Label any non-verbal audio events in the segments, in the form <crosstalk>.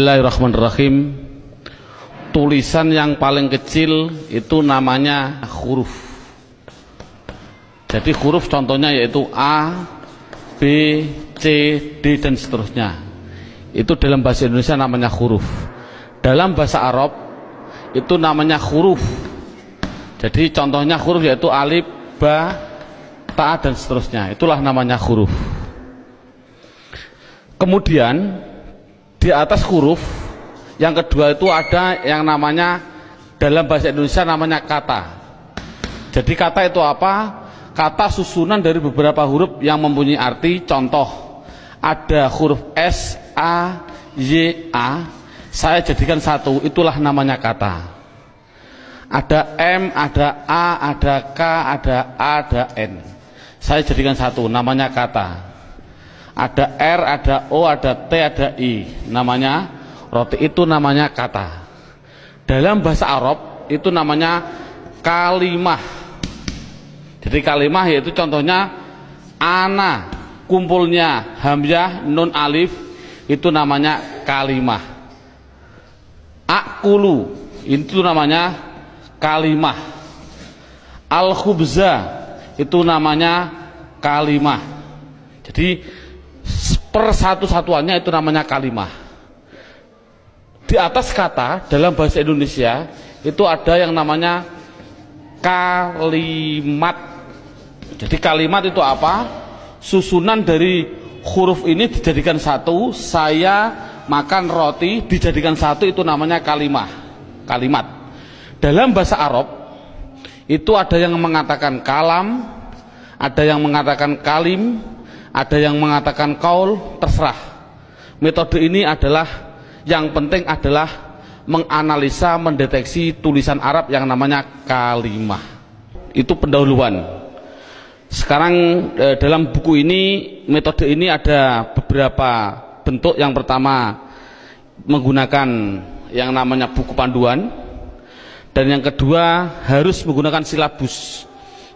Bismillahirrahmanirrahim. Tulisan yang paling kecil itu namanya huruf. Jadi huruf contohnya yaitu A, B, C, D dan seterusnya. Itu dalam bahasa Indonesia namanya huruf. Dalam bahasa Arab itu namanya huruf. Jadi contohnya huruf yaitu alif, ba, ta dan seterusnya. Itulah namanya huruf. Kemudian di atas huruf yang kedua itu ada yang namanya dalam bahasa Indonesia namanya kata. Jadi kata itu apa? Kata susunan dari beberapa huruf yang mempunyai arti contoh. Ada huruf S A Y A. Saya jadikan satu itulah namanya kata. Ada M ada A ada K ada A ada N. Saya jadikan satu namanya kata ada R, ada O, ada T, ada I. Namanya roti itu namanya kata. Dalam bahasa Arab itu namanya kalimah. Jadi kalimah yaitu contohnya ana kumpulnya hamzah nun alif itu namanya kalimah. Akulu itu namanya kalimah. Al khubza itu namanya kalimah. Jadi persatu-satuannya itu namanya kalimah. Di atas kata dalam bahasa Indonesia itu ada yang namanya kalimat. Jadi kalimat itu apa? Susunan dari huruf ini dijadikan satu saya makan roti dijadikan satu itu namanya kalimah. Kalimat. Dalam bahasa Arab itu ada yang mengatakan kalam ada yang mengatakan kalim ada yang mengatakan kaul terserah. Metode ini adalah yang penting adalah menganalisa mendeteksi tulisan Arab yang namanya kalimah. Itu pendahuluan. Sekarang eh, dalam buku ini metode ini ada beberapa bentuk. Yang pertama menggunakan yang namanya buku panduan. Dan yang kedua harus menggunakan silabus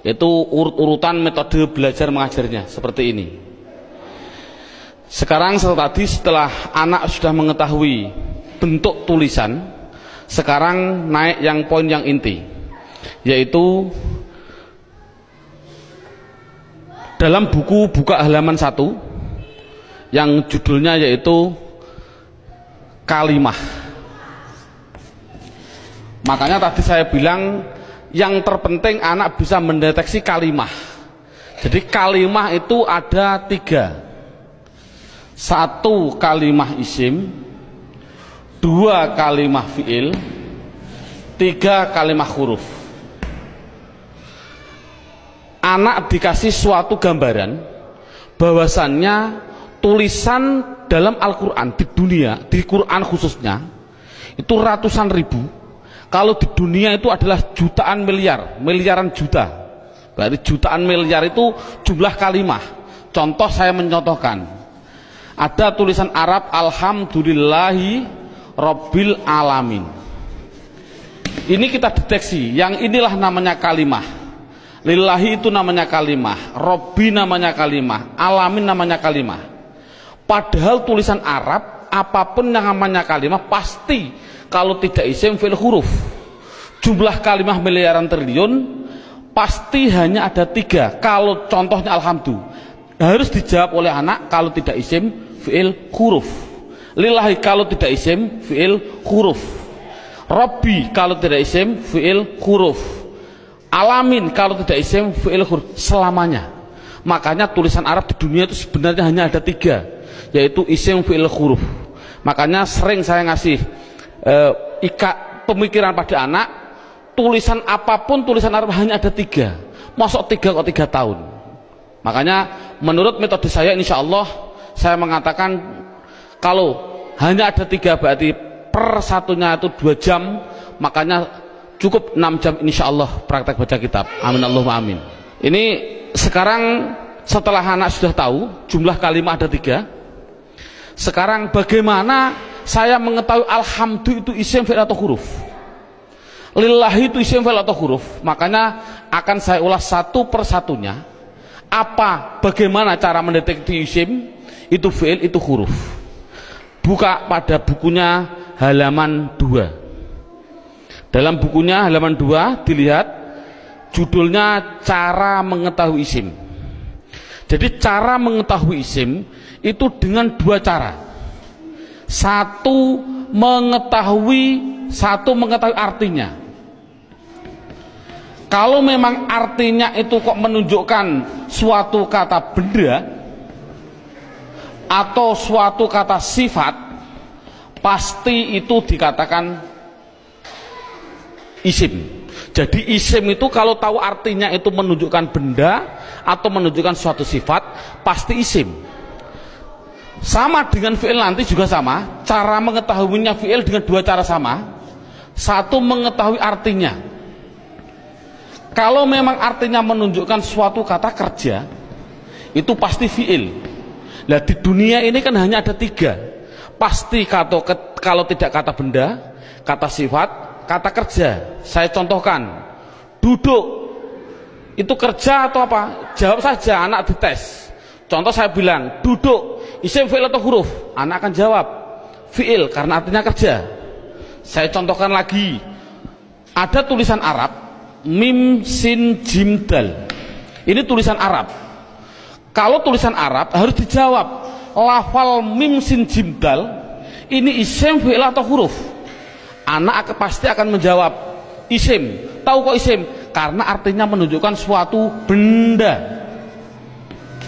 yaitu urut-urutan metode belajar mengajarnya seperti ini. Sekarang tadi setelah anak sudah mengetahui bentuk tulisan sekarang naik yang poin yang inti yaitu dalam buku buka halaman satu yang judulnya yaitu kalimah. Makanya tadi saya bilang yang terpenting anak bisa mendeteksi kalimah. Jadi kalimah itu ada tiga. Satu kalimah isim dua kalimah fiil tiga kalimah huruf. Anak dikasih suatu gambaran bahwasannya tulisan dalam Al-Quran di dunia di Quran khususnya itu ratusan ribu kalau di dunia itu adalah jutaan miliar, miliaran juta. Berarti jutaan miliar itu jumlah kalimah. Contoh saya mencontohkan. Ada tulisan Arab Alhamdulillahi Robbil Alamin. Ini kita deteksi, yang inilah namanya kalimah. Lillahi itu namanya kalimah, Robbi namanya kalimah, Alamin namanya kalimah. Padahal tulisan Arab, apa pun yang namanya kalimah pasti kalau tidak isim fil huruf. Jumlah kalimah miliaran triliun pasti hanya ada tiga. Kalau contohnya alhamdulillah harus dijawab oleh anak kalau tidak isim fi'il huruf. Lillahi kalau tidak isim fi'il huruf. Robbi kalau tidak isim fi'il huruf. Alamin kalau tidak isim fi'il huruf. Selamanya. Makanya tulisan Arab di dunia itu sebenarnya hanya ada tiga yaitu isim fi'il huruf. Makanya sering saya ngasih uh, ika pemikiran pada anak tulisan apa pun tulisan Arab hanya ada tiga. Masuk tiga kok tiga tahun. Makanya menurut metode saya insya Allah saya mengatakan kalau hanya ada tiga berarti per satunya itu dua jam makanya cukup enam jam insya Allah praktek baca kitab. Amin Allahumma amin. Ini sekarang setelah anak sudah tahu jumlah kalimat ada tiga. Sekarang bagaimana saya mengetahui alhamdulillah itu isim fi'il atau huruf. Lillahi itu isim fi'il atau huruf. Makanya akan saya ulas satu persatunya apa bagaimana cara mendeteksi isim? Itu fi'il itu huruf. Buka pada bukunya halaman 2 dalam bukunya halaman 2 dilihat judulnya cara mengetahui isim. Jadi cara mengetahui isim itu dengan dua cara satu mengetahui satu mengetahui artinya. Kalau memang artinya itu kok menunjukkan suatu kata benda atau suatu kata sifat pasti itu dikatakan isim. Jadi isim itu kalau tahu artinya itu menunjukkan benda atau menunjukkan suatu sifat pasti isim sama dengan fi'il nanti juga sama cara mengetahuinya fi'il dengan dua cara sama satu mengetahui artinya kalau memang artinya menunjukkan suatu kata kerja, itu pasti fiil. Nah di dunia ini kan hanya ada tiga. Pasti kata, kalau tidak kata benda, kata sifat, kata kerja. Saya contohkan, duduk itu kerja atau apa? Jawab saja anak dites. Contoh saya bilang, duduk, isim fiil atau huruf? Anak akan jawab, fiil karena artinya kerja. Saya contohkan lagi, ada tulisan Arab mim sin jim dal. Ini tulisan Arab. Kalau tulisan Arab harus dijawab lafal mim sin jim dal. Ini isim fi'il atau huruf? Anak pasti akan menjawab isim. Tahu kok isim? Karena artinya menunjukkan suatu benda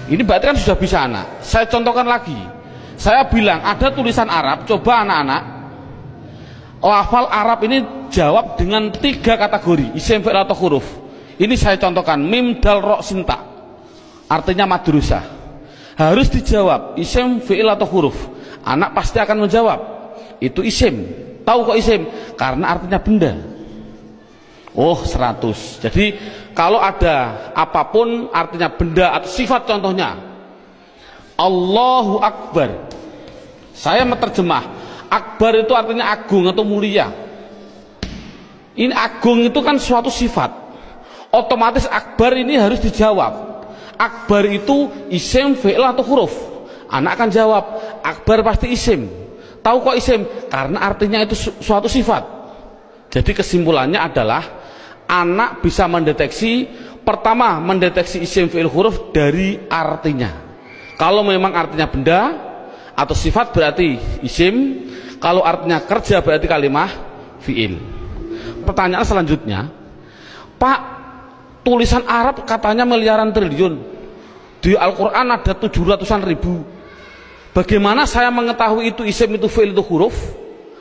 ini berarti kan sudah bisa anak. Saya contohkan lagi. Saya bilang ada tulisan Arab coba anak-anak. Lafal Arab ini jawab dengan tiga kategori isim fi'il atau huruf. Ini saya contohkan mim dal ro sinta artinya madrusah harus dijawab isim fi'il atau huruf. Anak pasti akan menjawab itu isim. Tahu kok isim? Karena artinya benda. Oh 100 jadi kalau ada apa pun artinya benda atau sifat contohnya Allahu Akbar saya menerjemah Akbar itu artinya agung atau mulia. Ini agung itu kan suatu sifat. Otomatis akbar ini harus dijawab. Akbar itu isim, fi'il atau huruf. Anak akan jawab, akbar pasti isim. Tahu kok isim? Karena artinya itu suatu sifat. Jadi kesimpulannya adalah anak bisa mendeteksi pertama mendeteksi isim fi'il huruf dari artinya. Kalau memang artinya benda atau sifat berarti isim, kalau artinya kerja berarti kalimah fiil. Pertanyaan selanjutnya, Pak, tulisan Arab katanya miliaran triliun. Di Al-Quran ada tujuh ratusan ribu. Bagaimana saya mengetahui itu isim itu fiil itu huruf?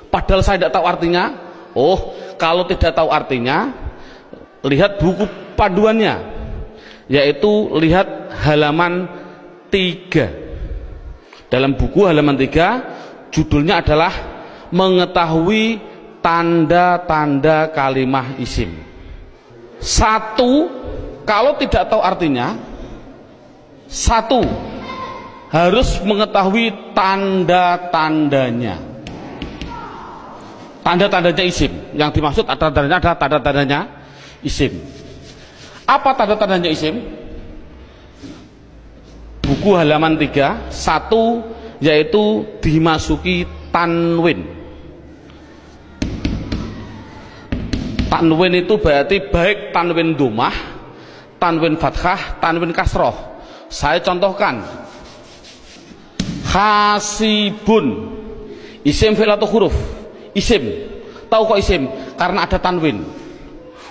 Padahal saya tidak tahu artinya. Oh, kalau tidak tahu artinya, lihat buku panduannya, yaitu lihat halaman 3. Dalam buku halaman 3 judulnya adalah mengetahui tanda-tanda kalimah isim. Satu kalau tidak tahu artinya satu harus mengetahui tanda-tandanya. Tanda-tandanya isim. Yang dimaksud tanda-tandanya adalah tanda-tandanya isim. Apa tanda-tandanya isim? Buku halaman 3 satu yaitu dimasuki tanwin. Tanwin itu berarti baik tanwin dumah tanwin fathah tanwin kasroh. Saya contohkan. Hasibun isim atau huruf? Isim. Tahu kok isim? Karena ada tanwin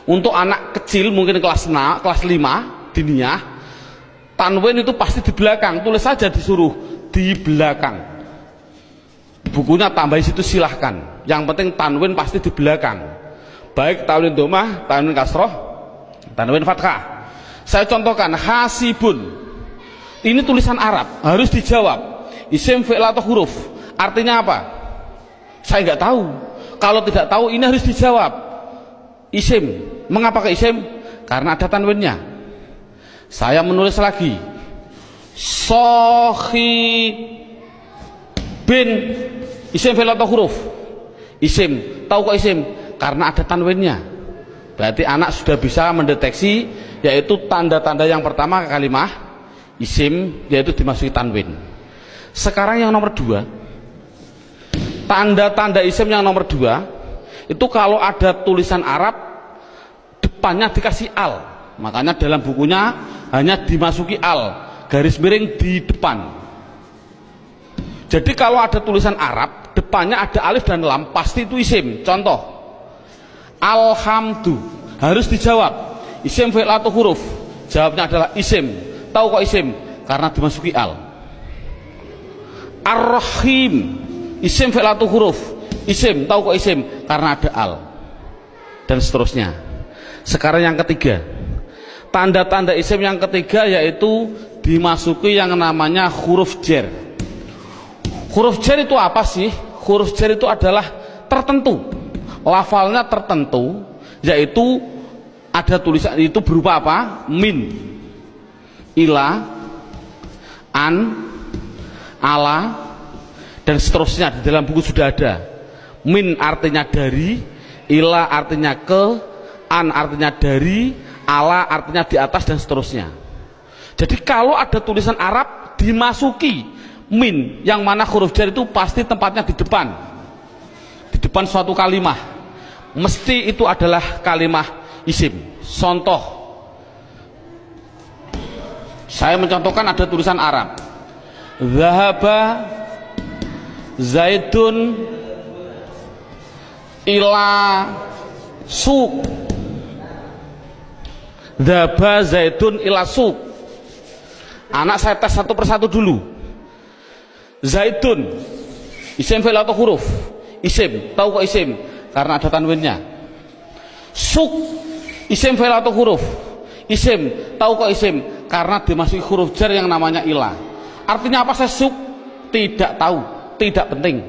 untuk anak kecil mungkin kelas 6, kelas 5 diniyah tanwin itu pasti di belakang. Tulis saja disuruh di belakang. Bukunya tambah situ silahkan. Yang penting tanwin pasti di belakang. Baik tanwin domah tanwin kasroh tanwin fathah. Saya contohkan hasibun. Ini tulisan Arab harus dijawab. Isim fi'il atau huruf. Artinya apa? Saya nggak tahu. Kalau tidak tahu ini harus dijawab isim. Mengapa ke isim? Karena ada tanwinnya. Saya menulis lagi. Sohi bin isim fi'il atau huruf. Isim. Tahu kok isim? Karena ada tanwinnya. Berarti anak sudah bisa mendeteksi yaitu tanda-tanda yang pertama kalimah isim yaitu dimasuki tanwin. Sekarang yang nomor dua. Tanda-tanda isim yang nomor dua itu kalau ada tulisan Arab depannya dikasih al. Makanya dalam bukunya hanya dimasuki al. Garis miring di depan. Jadi kalau ada tulisan Arab depannya ada alif dan lam pasti itu isim. Contoh alhamdu. Harus dijawab. Isim fi'il atau huruf? Jawabnya adalah isim. Tahu kok isim? Karena dimasuki al. Ar-rahim. Isim fi'il atau huruf isim tahu kok isim? Karena ada al. Dan seterusnya. Sekarang yang ketiga. Tanda-tanda isim yang ketiga yaitu dimasuki yang namanya huruf jer. Huruf jer itu apa sih? Huruf jer itu adalah tertentu. Lafalnya tertentu yaitu ada tulisan itu berupa apa? Min. Ila. An. Ala. Dan seterusnya di dalam buku sudah ada min artinya dari ila artinya ke an artinya dari ala artinya di atas dan seterusnya. Jadi kalau ada tulisan Arab dimasuki min yang mana huruf jar itu pasti tempatnya di depan. Di depan suatu kalimah. Mesti itu adalah kalimah isim. Contoh. Saya mencontohkan ada tulisan Arab. Zahaba Zaidun ila suk Daba zaitun ila suk Anak saya tes satu persatu dulu. Zaitun. Isim fil atau huruf? Isim, tahu kok isim? Karena ada tanwinnya. Suk. Isim fil atau huruf? Isim, tahu kok isim? Karena dimasuki huruf jar yang namanya ila. Artinya apa saya suk? Tidak tahu, tidak penting.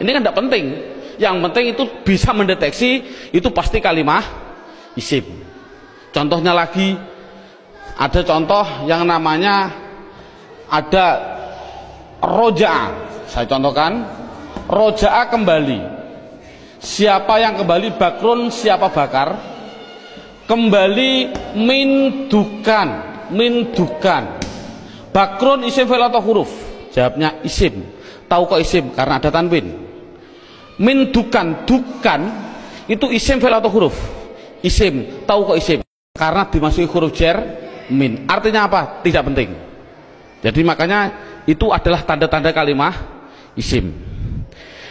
Ini kan tidak penting yang penting itu bisa mendeteksi itu pasti kalimah isim. Contohnya lagi ada contoh yang namanya ada roja saya contohkan roja kembali. Siapa yang kembali? Bakrun siapa bakar? Kembali min dukan min dukan. Bakrun isim fil atau huruf? Jawabnya isim. Tahu kok isim? Karena ada tanwin min dukan dukan itu isim fil atau huruf? Isim. Tahu kok isim? Karena dimasuki huruf jer min. Artinya apa? Tidak penting. Jadi makanya itu adalah tanda-tanda kalimah isim.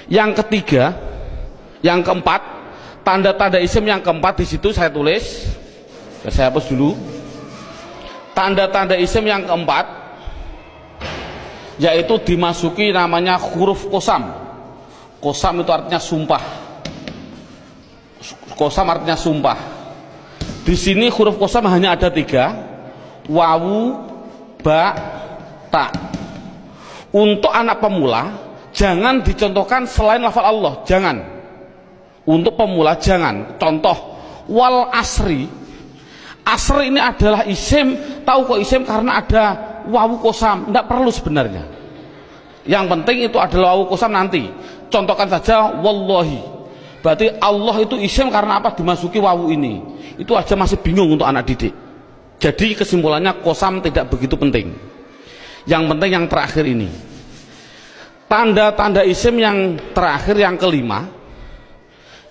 Yang ketiga yang keempat tanda-tanda isim yang keempat di situ saya tulis. Saya hapus dulu. Tanda-tanda isim yang keempat yaitu dimasuki namanya huruf kosam Kosam itu artinya sumpah. Kosam artinya sumpah. Di sini huruf kosam hanya ada tiga, wawu, ba, ta. Untuk anak pemula, jangan dicontohkan selain lafal Allah, jangan. Untuk pemula jangan. Contoh, wal asri. Asri ini adalah isim, tahu kok isim karena ada wawu kosam, tidak perlu sebenarnya. Yang penting itu adalah wawu kosam nanti contohkan saja wallahi. Berarti Allah itu isim karena apa? Dimasuki wawu ini. Itu aja masih bingung untuk anak didik. Jadi kesimpulannya kosam tidak begitu penting. Yang penting yang terakhir ini. Tanda-tanda isim yang terakhir yang kelima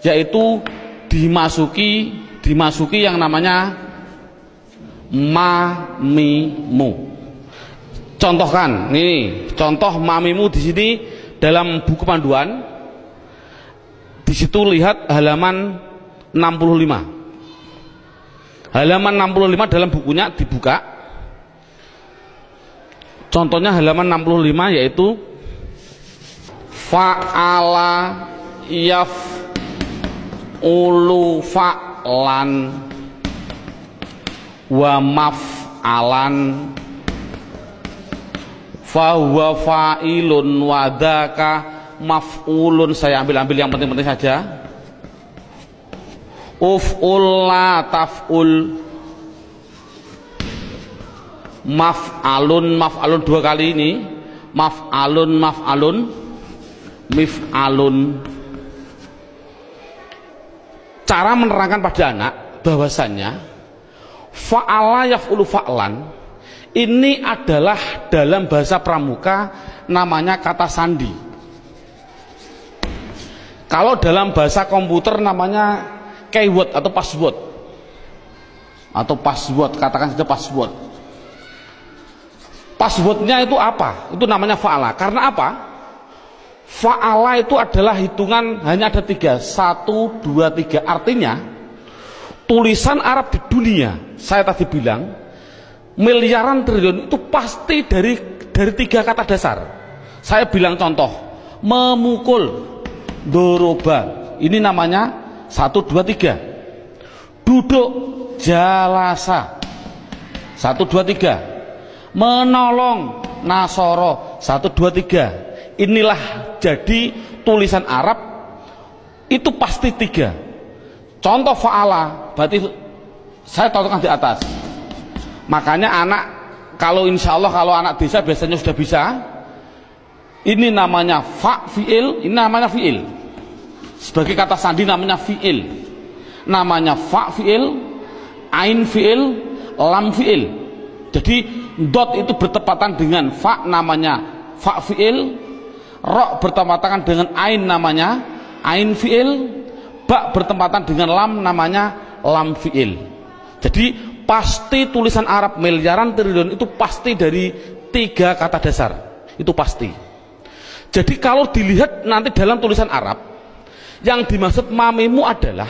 yaitu dimasuki dimasuki yang namanya mamimu. Contohkan ini contoh mamimu di sini dalam buku panduan di situ lihat halaman 65 halaman 65 dalam bukunya dibuka. Contohnya halaman 65 yaitu fa'ala yaf ulu fa'lan wa maf'alan fahuwa fa'ilun wadaka maf'ulun. Saya ambil-ambil yang penting-penting saja. Uf'ul la taf'ul. Maf'alun maf'alun dua kali ini. Maf'alun maf'alun. Mif'alun. Cara menerangkan pada anak bahwasannya fa'ala yaf'ulu fa'lan ini adalah dalam bahasa pramuka namanya kata sandi Kalau dalam bahasa komputer namanya keyword atau password. Atau password, katakan saja password. Passwordnya itu apa? Itu namanya fa'ala. Karena apa? Fa'ala itu adalah hitungan hanya ada tiga. Satu, dua, tiga. Artinya, tulisan Arab di dunia, saya tadi bilang, miliaran triliun itu pasti dari dari tiga kata dasar. Saya bilang contoh, memukul, doroba. Ini namanya satu dua tiga. Duduk, jalasa. Satu dua tiga. Menolong, nasoro. Satu dua tiga. Inilah jadi tulisan Arab itu pasti tiga. Contoh faala, berarti saya contohkan di atas. Makanya anak kalau insya Allah kalau anak desa biasanya sudah bisa. Ini namanya fa fiil ini namanya fiil. Sebagai kata sandi namanya fiil. Namanya fa fiil ain fiil lam fiil. Jadi dot itu bertepatan dengan fa namanya fa fiil ro bertepatan dengan ain namanya ain fiil ba bertepatan dengan lam namanya lam fiil. Jadi pasti tulisan Arab miliaran triliun itu pasti dari tiga kata dasar. Itu pasti. Jadi kalau dilihat nanti dalam tulisan Arab yang dimaksud mamimu adalah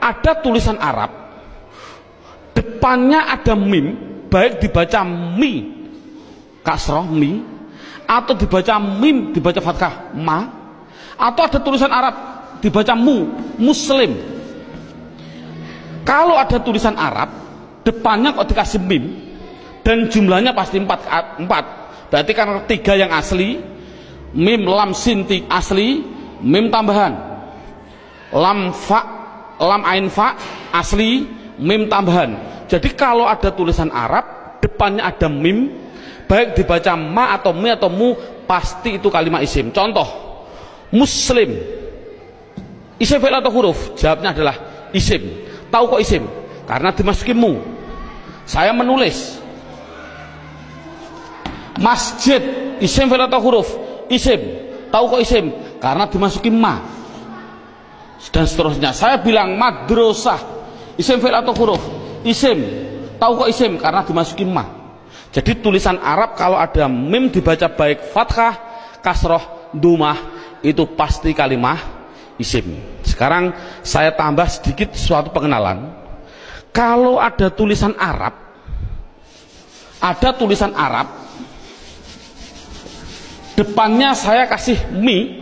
ada tulisan Arab depannya ada mim baik dibaca mi kasroh mi atau dibaca mim dibaca fathah ma atau ada tulisan Arab dibaca mu muslim. Kalau ada tulisan Arab depannya kok dikasih mim dan jumlahnya pasti empat, empat. berarti karena tiga yang asli mim lam sinti asli mim tambahan. Lam fa lam ain fa asli mim tambahan. Jadi kalau ada tulisan Arab depannya ada mim baik dibaca ma atau mi atau mu pasti itu kalimat isim. Contoh muslim. Isim atau huruf? Jawabnya adalah isim. Tahu kok isim? Karena dimasuki mu saya menulis. Masjid isim fi'il atau huruf? Isim. Tahu kok isim? Karena dimasuki ma. Dan seterusnya. Saya bilang madrasah isim fi'il atau huruf? Isim. Tahu kok isim? Karena dimasuki ma. Jadi tulisan Arab kalau ada mim dibaca baik fathah kasroh dumah itu pasti kalimah isim. Sekarang saya tambah sedikit suatu pengenalan kalau ada tulisan Arab ada tulisan Arab depannya saya kasih mi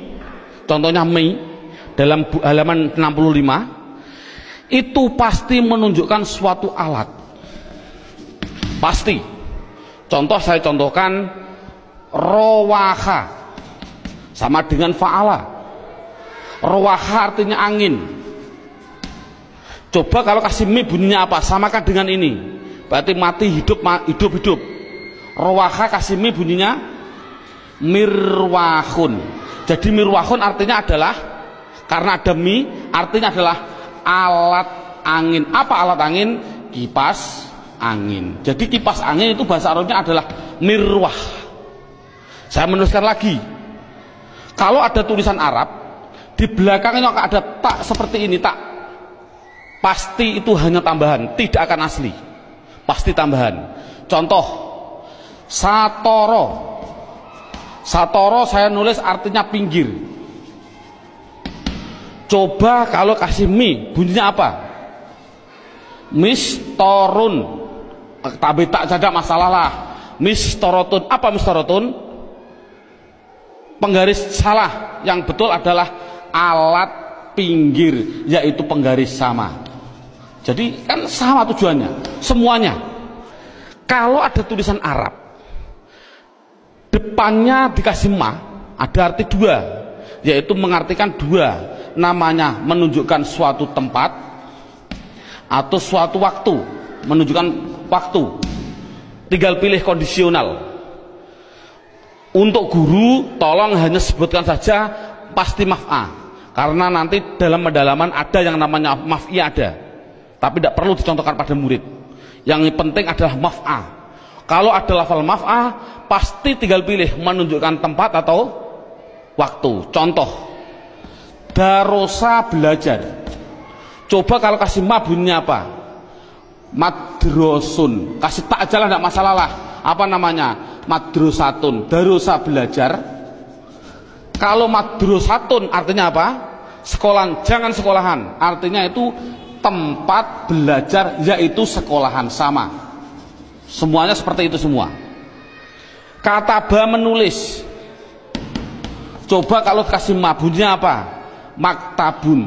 contohnya mi dalam halaman 65 itu pasti menunjukkan suatu alat. Pasti. Contoh saya contohkan rowaha sama dengan fa'ala. Rowaha artinya angin Coba kalau kasih mie bunyinya apa? Samakan dengan ini. Berarti mati hidup hidup hidup. Rawaha kasih mie bunyinya mirwahun. Jadi mirwahun artinya adalah karena ada mie artinya adalah alat angin. Apa alat angin? Kipas angin. Jadi kipas angin itu bahasa Arabnya adalah mirwah. Saya menuliskan lagi. Kalau ada tulisan Arab, di belakangnya ada tak seperti ini, tak pasti itu hanya tambahan tidak akan asli. Pasti tambahan. Contoh satoro. Satoro saya nulis artinya pinggir. Coba kalau kasih mi bunyinya apa? Mistorun. Tapi tak ada masalah lah. Mistorotun. Apa mistorotun? Penggaris salah yang betul adalah alat pinggir yaitu penggaris sama jadi kan sama tujuannya, semuanya. Kalau ada tulisan Arab, depannya dikasih ma, ada arti dua, yaitu mengartikan dua. Namanya menunjukkan suatu tempat atau suatu waktu, menunjukkan waktu. Tinggal pilih kondisional. Untuk guru, tolong hanya sebutkan saja pasti maf'a. Karena nanti dalam pendalaman ada yang namanya maf'i ada tapi tidak perlu dicontohkan pada murid. Yang penting adalah maf'a kalau ada lafal maf'a pasti tinggal pilih menunjukkan tempat atau waktu. Contoh darosa belajar. Coba kalau kasih ma bunyinya apa? Madrosun. Kasih tak aja lah tidak masalah lah. Apa namanya? Madrosatun. Darosa belajar. Kalau madrosatun artinya apa? Sekolahan. Jangan sekolahan. Artinya itu tempat belajar yaitu sekolahan sama. Semuanya seperti itu semua. Kata ba menulis coba kalau kasih mabunnya apa? Maktabun.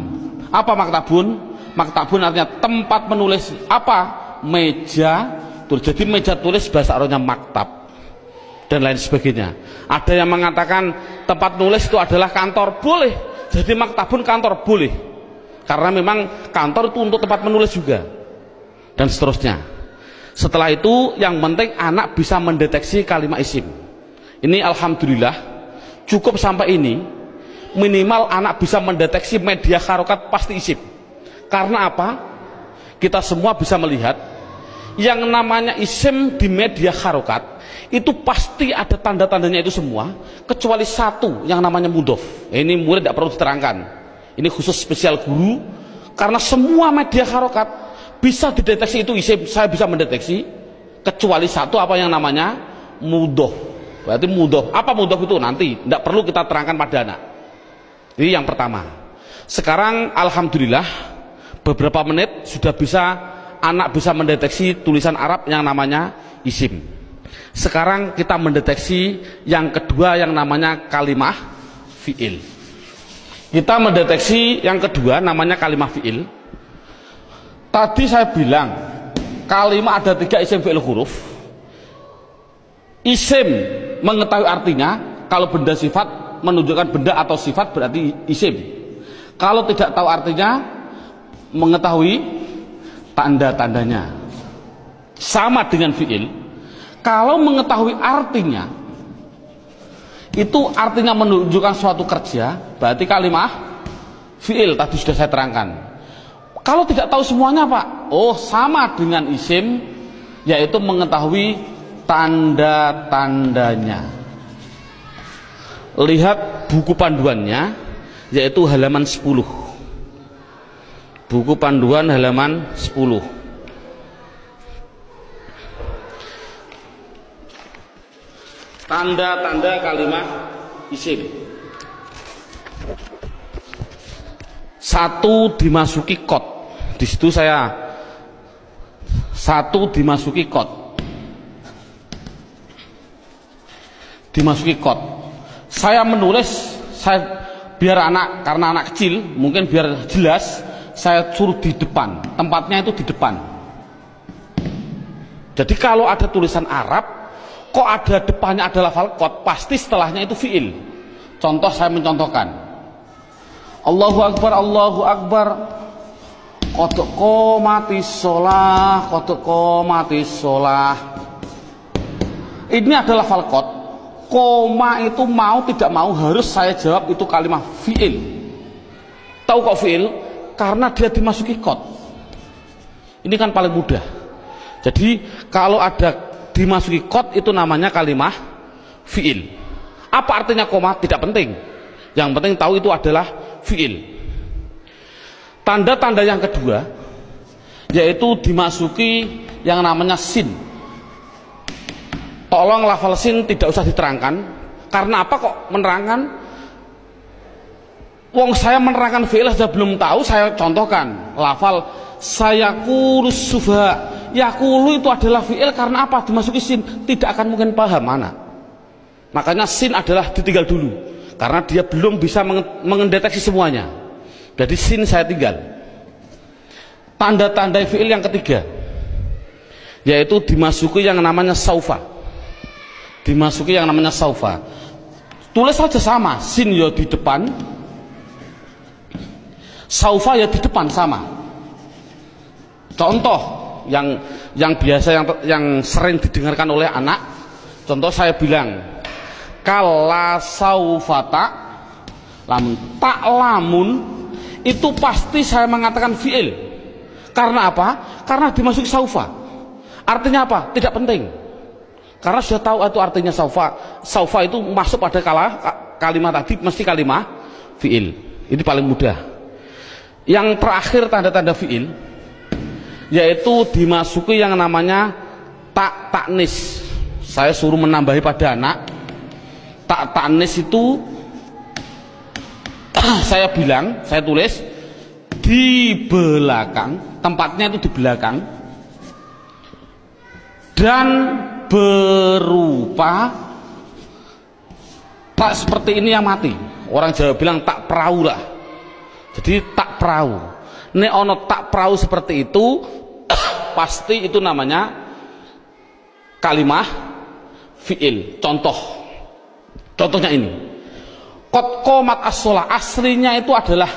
Apa maktabun? Maktabun artinya tempat menulis apa? Meja tulis. Jadi meja tulis bahasa Arabnya maktab dan lain sebagainya. Ada yang mengatakan tempat nulis itu adalah kantor boleh. Jadi maktabun kantor boleh karena memang kantor itu untuk tempat menulis juga. Dan seterusnya. Setelah itu yang penting anak bisa mendeteksi kalimat isim. Ini alhamdulillah cukup sampai ini minimal anak bisa mendeteksi media harokat pasti isim. Karena apa? Kita semua bisa melihat yang namanya isim di media harokat itu pasti ada tanda-tandanya itu semua kecuali satu yang namanya mudof ini murid tidak perlu diterangkan ini khusus spesial guru. Karena semua media harokat bisa dideteksi itu. Saya bisa mendeteksi. Kecuali satu apa yang namanya? Mudof berarti mudof apa mudof itu? Nanti. Tidak perlu kita terangkan pada anak. Ini yang pertama. Sekarang Alhamdulillah beberapa menit sudah bisa anak bisa mendeteksi tulisan Arab yang namanya isim. Sekarang kita mendeteksi yang kedua yang namanya kalimah fi'il kita mendeteksi yang kedua namanya kalimah fi'il. Tadi saya bilang kalimah ada tiga isim fi'il huruf. Isim mengetahui artinya kalau benda sifat menunjukkan benda atau sifat berarti isim. Kalau tidak tahu artinya mengetahui tanda-tandanya. Sama dengan fiil. Kalau mengetahui artinya itu artinya menunjukkan suatu kerja. Berarti kalimat fiil tadi sudah saya terangkan. Kalau tidak tahu semuanya pak oh sama dengan isim yaitu mengetahui tanda-tandanya. Lihat buku panduannya yaitu halaman 10 buku panduan halaman 10 tanda-tanda kalimat isim. Satu dimasuki kot. Di situ saya. Satu dimasuki kot. Dimasuki kot. Saya menulis saya biar anak karena anak kecil mungkin biar jelas saya suruh di depan. Tempatnya itu di depan. Jadi kalau ada tulisan Arab kok ada depannya ada lafal kot pasti setelahnya itu fiil. Contoh saya mencontohkan. Allahu Akbar Allahu Akbar. Kodok komati sholah kodok komati sholah. Ini adalah lafal kot koma itu mau tidak mau harus saya jawab itu kalimat fiil. Tahu kok fiil? Karena dia dimasuki kot. Ini kan paling mudah. Jadi kalau ada dimasuki kot itu namanya kalimah fiil. Apa artinya koma? Tidak penting. Yang penting tahu itu adalah fiil. Tanda-tanda yang kedua yaitu dimasuki yang namanya sin. Tolong lafal sin tidak usah diterangkan. Karena apa kok menerangkan? Wong saya menerangkan fi'il saja belum tahu, saya contohkan. Lafal saya kurus sufa. Yakulu itu adalah fi'il karena apa? Dimasuki sin, tidak akan mungkin paham mana. Makanya sin adalah ditinggal dulu. Karena dia belum bisa mengendeteksi semuanya. Jadi sin saya tinggal. Tanda-tanda fi'il yang ketiga. Yaitu dimasuki yang namanya saufa. Dimasuki yang namanya saufa. Tulis saja sama, sin yo di depan, saufa ya di depan sama contoh yang yang biasa yang yang sering didengarkan oleh anak. Contoh saya bilang kala saufata lam tak lamun itu pasti saya mengatakan fiil. Karena apa? Karena dimasuki saufa. Artinya apa? Tidak penting. Karena sudah tahu itu artinya saufa. Saufa itu masuk pada kala kalimat tadi mesti kalimat fiil. Ini paling mudah. Yang terakhir tanda-tanda fiil yaitu dimasuki yang namanya tak taknis. Saya suruh menambahi pada anak. Tak taknis itu <clears throat> saya bilang, saya tulis di belakang, tempatnya itu di belakang dan berupa tak seperti ini yang mati. Orang Jawa bilang tak perahu lah. Jadi tak perahu. Ini ono tak perahu seperti itu <coughs> pasti itu namanya kalimah fiil. Contoh. Contohnya ini. Kot komat as aslinya itu adalah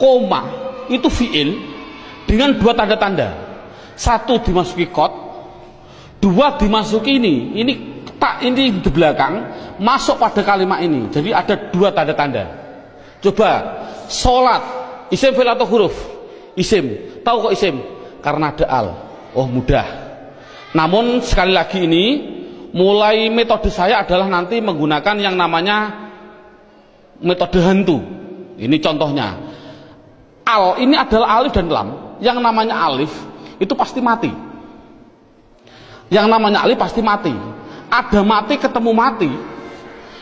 koma itu fiil dengan dua tanda-tanda. Satu dimasuki kot, dua dimasuki ini. Ini tak ini di belakang masuk pada kalimat ini. Jadi ada dua tanda-tanda. Coba sholat isim fil atau huruf? Isim. Tahu kok isim? Karena ada al. Oh mudah. Namun sekali lagi ini mulai metode saya adalah nanti menggunakan yang namanya metode hantu. Ini contohnya. Al ini adalah alif dan lam. Yang namanya alif itu pasti mati. Yang namanya alif pasti mati ada mati ketemu mati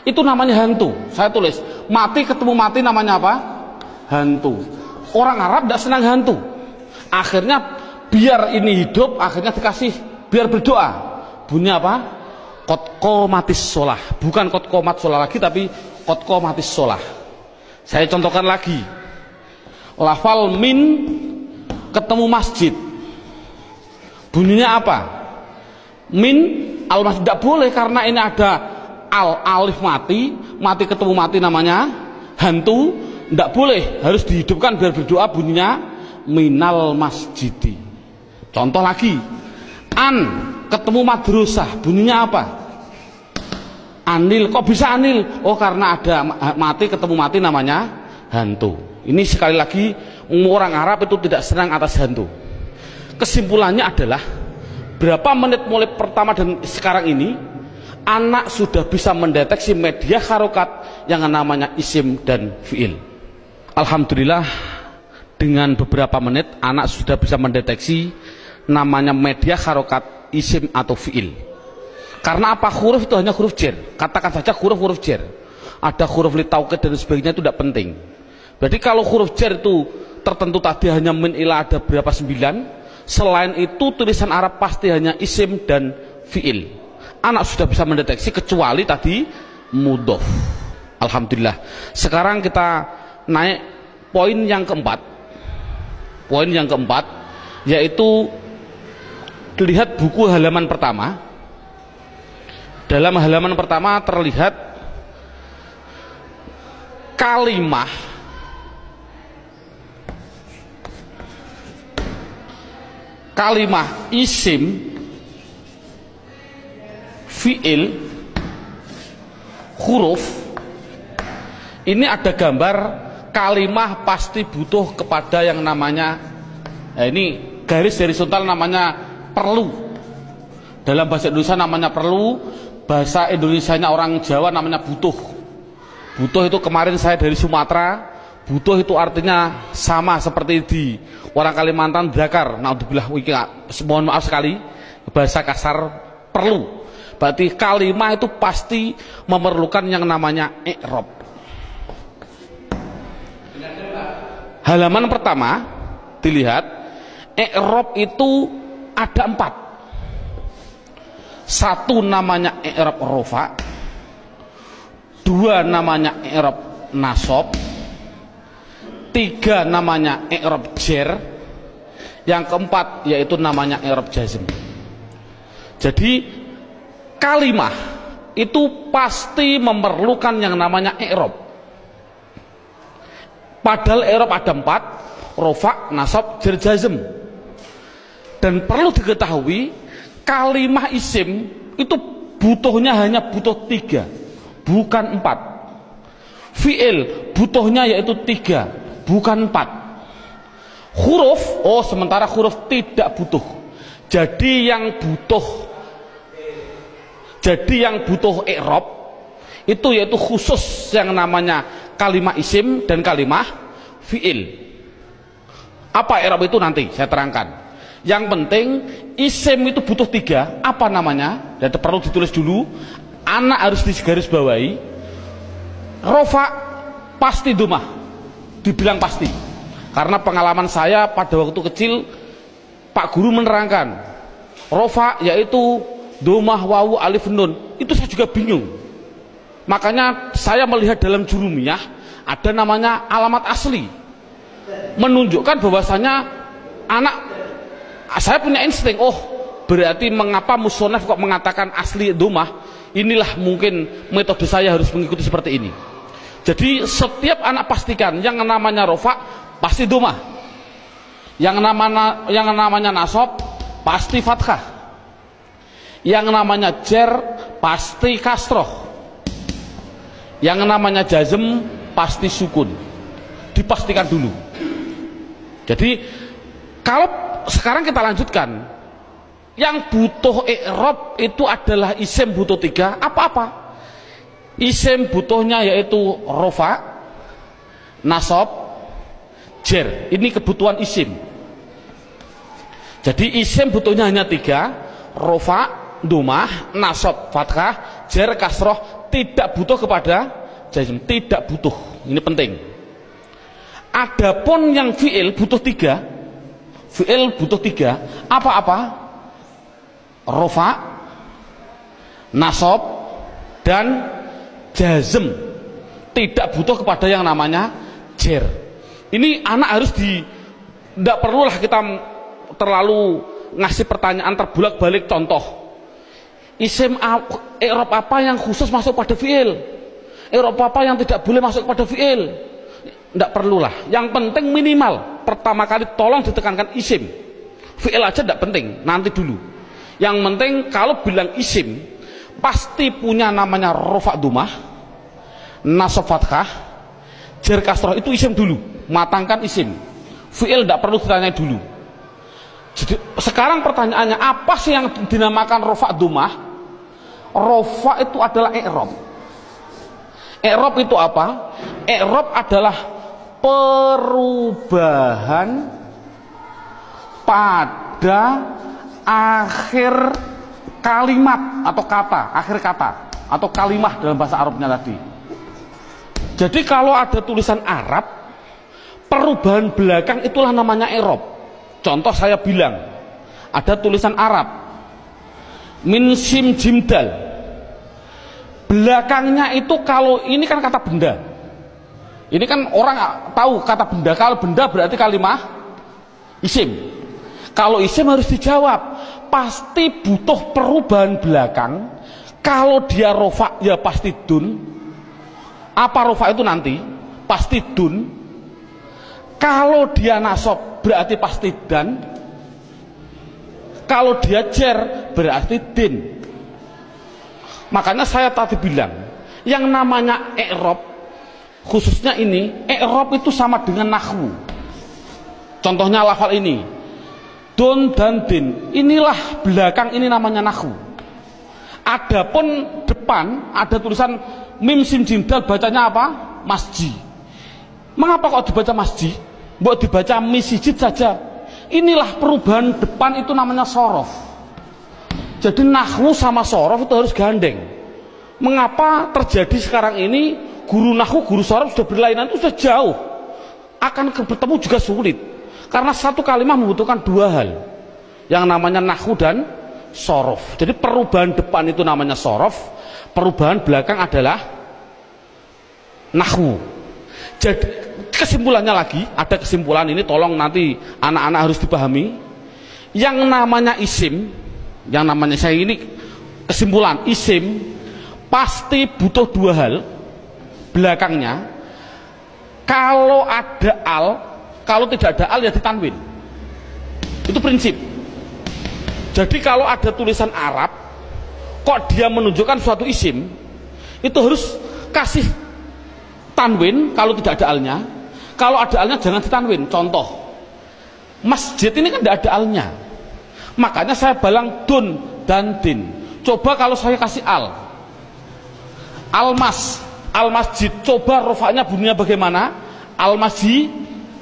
itu namanya hantu saya tulis mati ketemu mati namanya apa hantu orang Arab tidak senang hantu. Akhirnya biar ini hidup akhirnya dikasih biar berdoa. Bunyi apa? Kotko matis solah bukan kotko mat solah lagi tapi kotko matis solah saya contohkan lagi. Lafal min ketemu masjid. Bunyinya apa? Min al masjid tidak boleh karena ini ada al alif mati mati ketemu mati namanya hantu tidak boleh harus dihidupkan biar berdoa bunyinya minal masjidi. Contoh lagi an ketemu madrusah bunyinya apa? Anil kok bisa anil? Oh karena ada mati ketemu mati namanya hantu. Ini sekali lagi orang Arab itu tidak senang atas hantu. Kesimpulannya adalah berapa menit mulai pertama dan sekarang ini anak sudah bisa mendeteksi media harokat yang namanya isim dan fiil Alhamdulillah dengan beberapa menit anak sudah bisa mendeteksi namanya media harokat isim atau fiil karena apa huruf itu hanya huruf jer katakan saja huruf-huruf jer ada huruf litaukid dan sebagainya itu tidak penting berarti kalau huruf jer itu tertentu tadi hanya min ila ada berapa sembilan Selain itu tulisan Arab pasti hanya isim dan fiil. Anak sudah bisa mendeteksi kecuali tadi mudof. Alhamdulillah. Sekarang kita naik poin yang keempat. Poin yang keempat yaitu lihat buku halaman pertama. Dalam halaman pertama terlihat kalimah kalimah isim fiil huruf ini ada gambar kalimah pasti butuh kepada yang namanya nah ini garis dari suntal namanya perlu. Dalam bahasa Indonesia namanya perlu bahasa Indonesia-nya orang Jawa namanya butuh. Butuh itu kemarin saya dari Sumatera butuh itu artinya sama seperti di orang Kalimantan Dakar naudzubillah mohon maaf sekali bahasa kasar perlu. Berarti kalimah itu pasti memerlukan yang namanya i'rab halaman pertama dilihat i'rab itu ada empat. Satu namanya i'rab rofa dua namanya i'rab nasob tiga namanya i'rab jer yang keempat yaitu namanya i'rab jazm. Jadi kalimah itu pasti memerlukan yang namanya i'rab padahal i'rab ada empat rofa, nasab, jer, jazm dan perlu diketahui kalimah isim itu butuhnya hanya butuh tiga bukan empat. Fiil butuhnya yaitu tiga bukan empat. Huruf oh sementara huruf tidak butuh. Jadi yang butuh jadi yang butuh i'rab itu yaitu khusus yang namanya kalimat isim dan kalimat fiil. Apa i'rab itu nanti saya terangkan. Yang penting isim itu butuh tiga. Apa namanya? Dan perlu ditulis dulu. Anak harus digaris bawahi. Rofa pasti dumah. Dibilang pasti. Karena pengalaman saya pada waktu kecil Pak Guru menerangkan Rofa yaitu domah wawu alif nun itu saya juga bingung makanya saya melihat dalam jurumiyah ada namanya alamat asli. Menunjukkan bahwasanya anak saya punya insting oh berarti mengapa musonaf kok mengatakan asli domah inilah mungkin metode saya harus mengikuti seperti ini. Jadi setiap anak pastikan yang namanya rofa pasti domah yang namanya yang namanya nasab pasti fathah. Yang namanya jer pasti kasroh yang namanya jazm pasti sukun. Dipastikan dulu. Jadi kalau sekarang kita lanjutkan yang butuh i'rab itu adalah isim butuh tiga apa-apa. Isim butuhnya yaitu rofa nasab jer. Ini kebutuhan isim. Jadi isim butuhnya hanya tiga rofa dumah, nasab, fathah, jar, kasroh tidak butuh kepada jazm, tidak butuh. Ini penting. Adapun yang fiil butuh tiga, fiil butuh tiga, apa-apa? Rofa, nasab, dan jazm. Tidak butuh kepada yang namanya jer. Ini anak harus di, tidak perlulah kita terlalu ngasih pertanyaan terbulak balik contoh Isim Eropa apa yang khusus masuk pada fiil? Eropa apa yang tidak boleh masuk pada fiil? Tidak perlulah. Yang penting minimal pertama kali tolong ditekankan isim. Fiil aja tidak penting, nanti dulu. Yang penting kalau bilang isim pasti punya namanya rofa dumah, nasab fathah, itu isim dulu. Matangkan isim. Fiil tidak perlu ditanya dulu. Jadi sekarang pertanyaannya apa sih yang dinamakan rofa dumah? Rofa itu adalah i'rob. I'rob itu apa? I'rob adalah perubahan pada akhir kalimat atau kata, akhir kata atau kalimah dalam bahasa Arabnya tadi. Jadi kalau ada tulisan Arab, perubahan belakang itulah namanya i'rob. Contoh saya bilang, ada tulisan Arab, min sim jimdal. Belakangnya itu kalau ini kan kata benda. Ini kan orang tahu kata benda. Kalau benda berarti kalimah isim. Kalau isim harus dijawab. Pasti butuh perubahan belakang. Kalau dia rofa ya pasti dun. Apa rofa itu nanti? Pasti dun. Kalau dia nasab berarti pasti dan. Kalau dia jer berarti din. Makanya saya tadi bilang, yang namanya i'rab khususnya ini, i'rab itu sama dengan nahwu. Contohnya lafal ini. Don dan din. Inilah belakang ini namanya nahwu. Adapun depan ada tulisan mim sim jim dal bacanya apa? Masjid. Mengapa kok dibaca masjid? Buat dibaca misijid saja inilah perubahan depan itu namanya sorof jadi nahwu sama sorof itu harus gandeng. Mengapa terjadi sekarang ini guru nahwu guru sorof sudah berlainan itu sudah jauh. Akan bertemu juga sulit. Karena satu kalimat membutuhkan dua hal. Yang namanya nahwu dan sorof. Jadi perubahan depan itu namanya sorof. Perubahan belakang adalah nahwu. Jadi kesimpulannya lagi ada kesimpulan ini tolong nanti anak-anak harus dipahami. Yang namanya isim yang namanya saya ini kesimpulan isim pasti butuh dua hal belakangnya kalau ada al kalau tidak ada al ya ditanwin itu prinsip jadi kalau ada tulisan Arab kok dia menunjukkan suatu isim itu harus kasih tanwin kalau tidak ada alnya kalau ada alnya jangan ditanwin. Contoh, masjid ini kan tidak ada alnya. Makanya saya balang dun dan din. Coba kalau saya kasih al. Almas, al masjid. Coba rofaknya bunyinya bagaimana? Al masjid,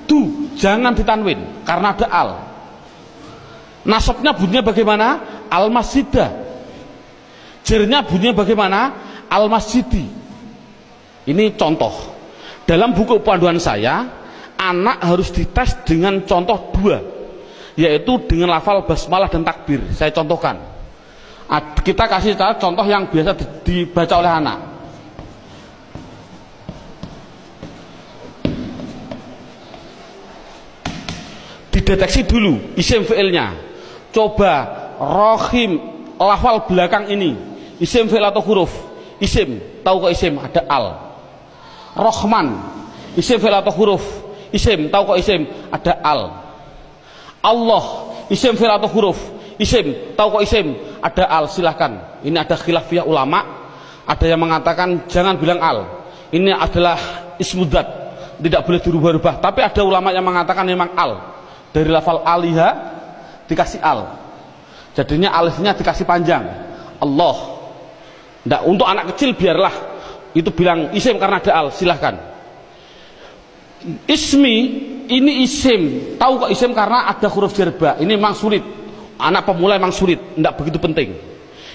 du jangan ditanwin karena ada al. Nasabnya bunyinya bagaimana? Al masjidah jernya bunyinya bagaimana? Al masjidi ini contoh. Dalam buku panduan saya anak harus dites dengan contoh dua yaitu dengan lafal basmalah dan takbir. Saya contohkan. Kita kasih contoh yang biasa dibaca oleh anak. Dideteksi dulu isim fi'ilnya. Coba rohim lafal belakang ini. Isim fi'il atau huruf? Isim. Tahu kok isim? Ada al. Rohman. Isim fi'il atau huruf? Isim. Tahu kok isim? Ada al Allah. Isim fi'il atau huruf. Isim. Tahu kok isim? Ada al silahkan. Ini ada khilafiyah ulama. Ada yang mengatakan jangan bilang al. Ini adalah ismudat tidak boleh dirubah-rubah. Tapi ada ulama yang mengatakan memang al. Dari lafal aliha dikasih al. Jadinya alifnya dikasih panjang. Allah. Nggak, untuk anak kecil biarlah. Itu bilang isim karena ada al. Silahkan ismi ini isim. Tahu kok isim karena ada huruf jerba. Ini memang sulit. Anak pemula memang sulit. Tidak begitu penting.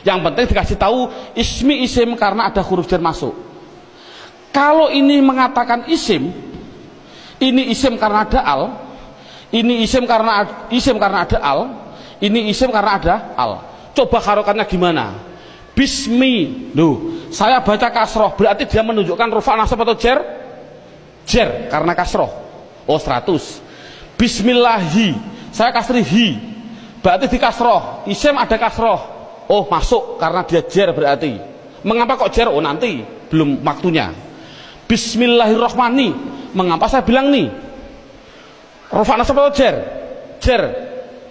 Yang penting dikasih tahu ismi isim karena ada huruf jer masuk. Kalau ini mengatakan isim ini isim karena ada al ini isim karena isim karena ada al ini isim karena ada al. Coba harokannya gimana? Bismi. Duh, saya baca kasroh berarti dia menunjukkan rufa nasab atau jer jer karena kasroh oh 100 bismillahi saya kasri hi berarti di kasroh isim ada kasroh oh masuk karena dia jer berarti mengapa kok jer oh nanti belum waktunya bismillahirrohmanirrohim mengapa saya bilang nih Rafa nasab atau jer? Jer.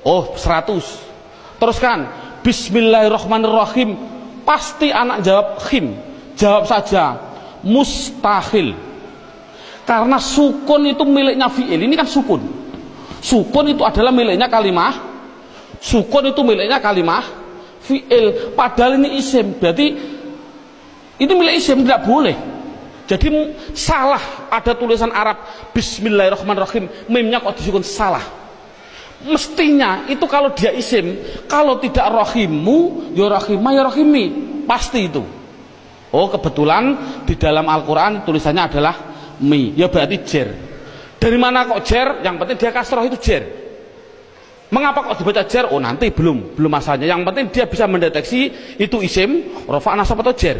Oh, 100. Teruskan. Bismillahirrahmanirrahim. Pasti anak jawab khim. Jawab saja mustahil. Karena sukun itu miliknya fi'il. Ini kan sukun. Sukun itu adalah miliknya kalimah. Sukun itu miliknya kalimah fi'il. Padahal ini isim. Berarti ini milik isim tidak boleh jadi salah ada tulisan Arab Bismillahirrahmanirrahim. Mimnya kok disukun salah. Mestinya itu kalau dia isim, kalau tidak rohimu, ya rohimah ya rohimi. Pasti itu. Oh kebetulan di dalam Al-Quran tulisannya adalah mi. Ya berarti jer. Dari mana kok jer? Yang penting dia kasroh itu jer. Mengapa kok dibaca jer? Oh nanti belum, belum masanya. Yang penting dia bisa mendeteksi itu isim, rofa nasab atau jer.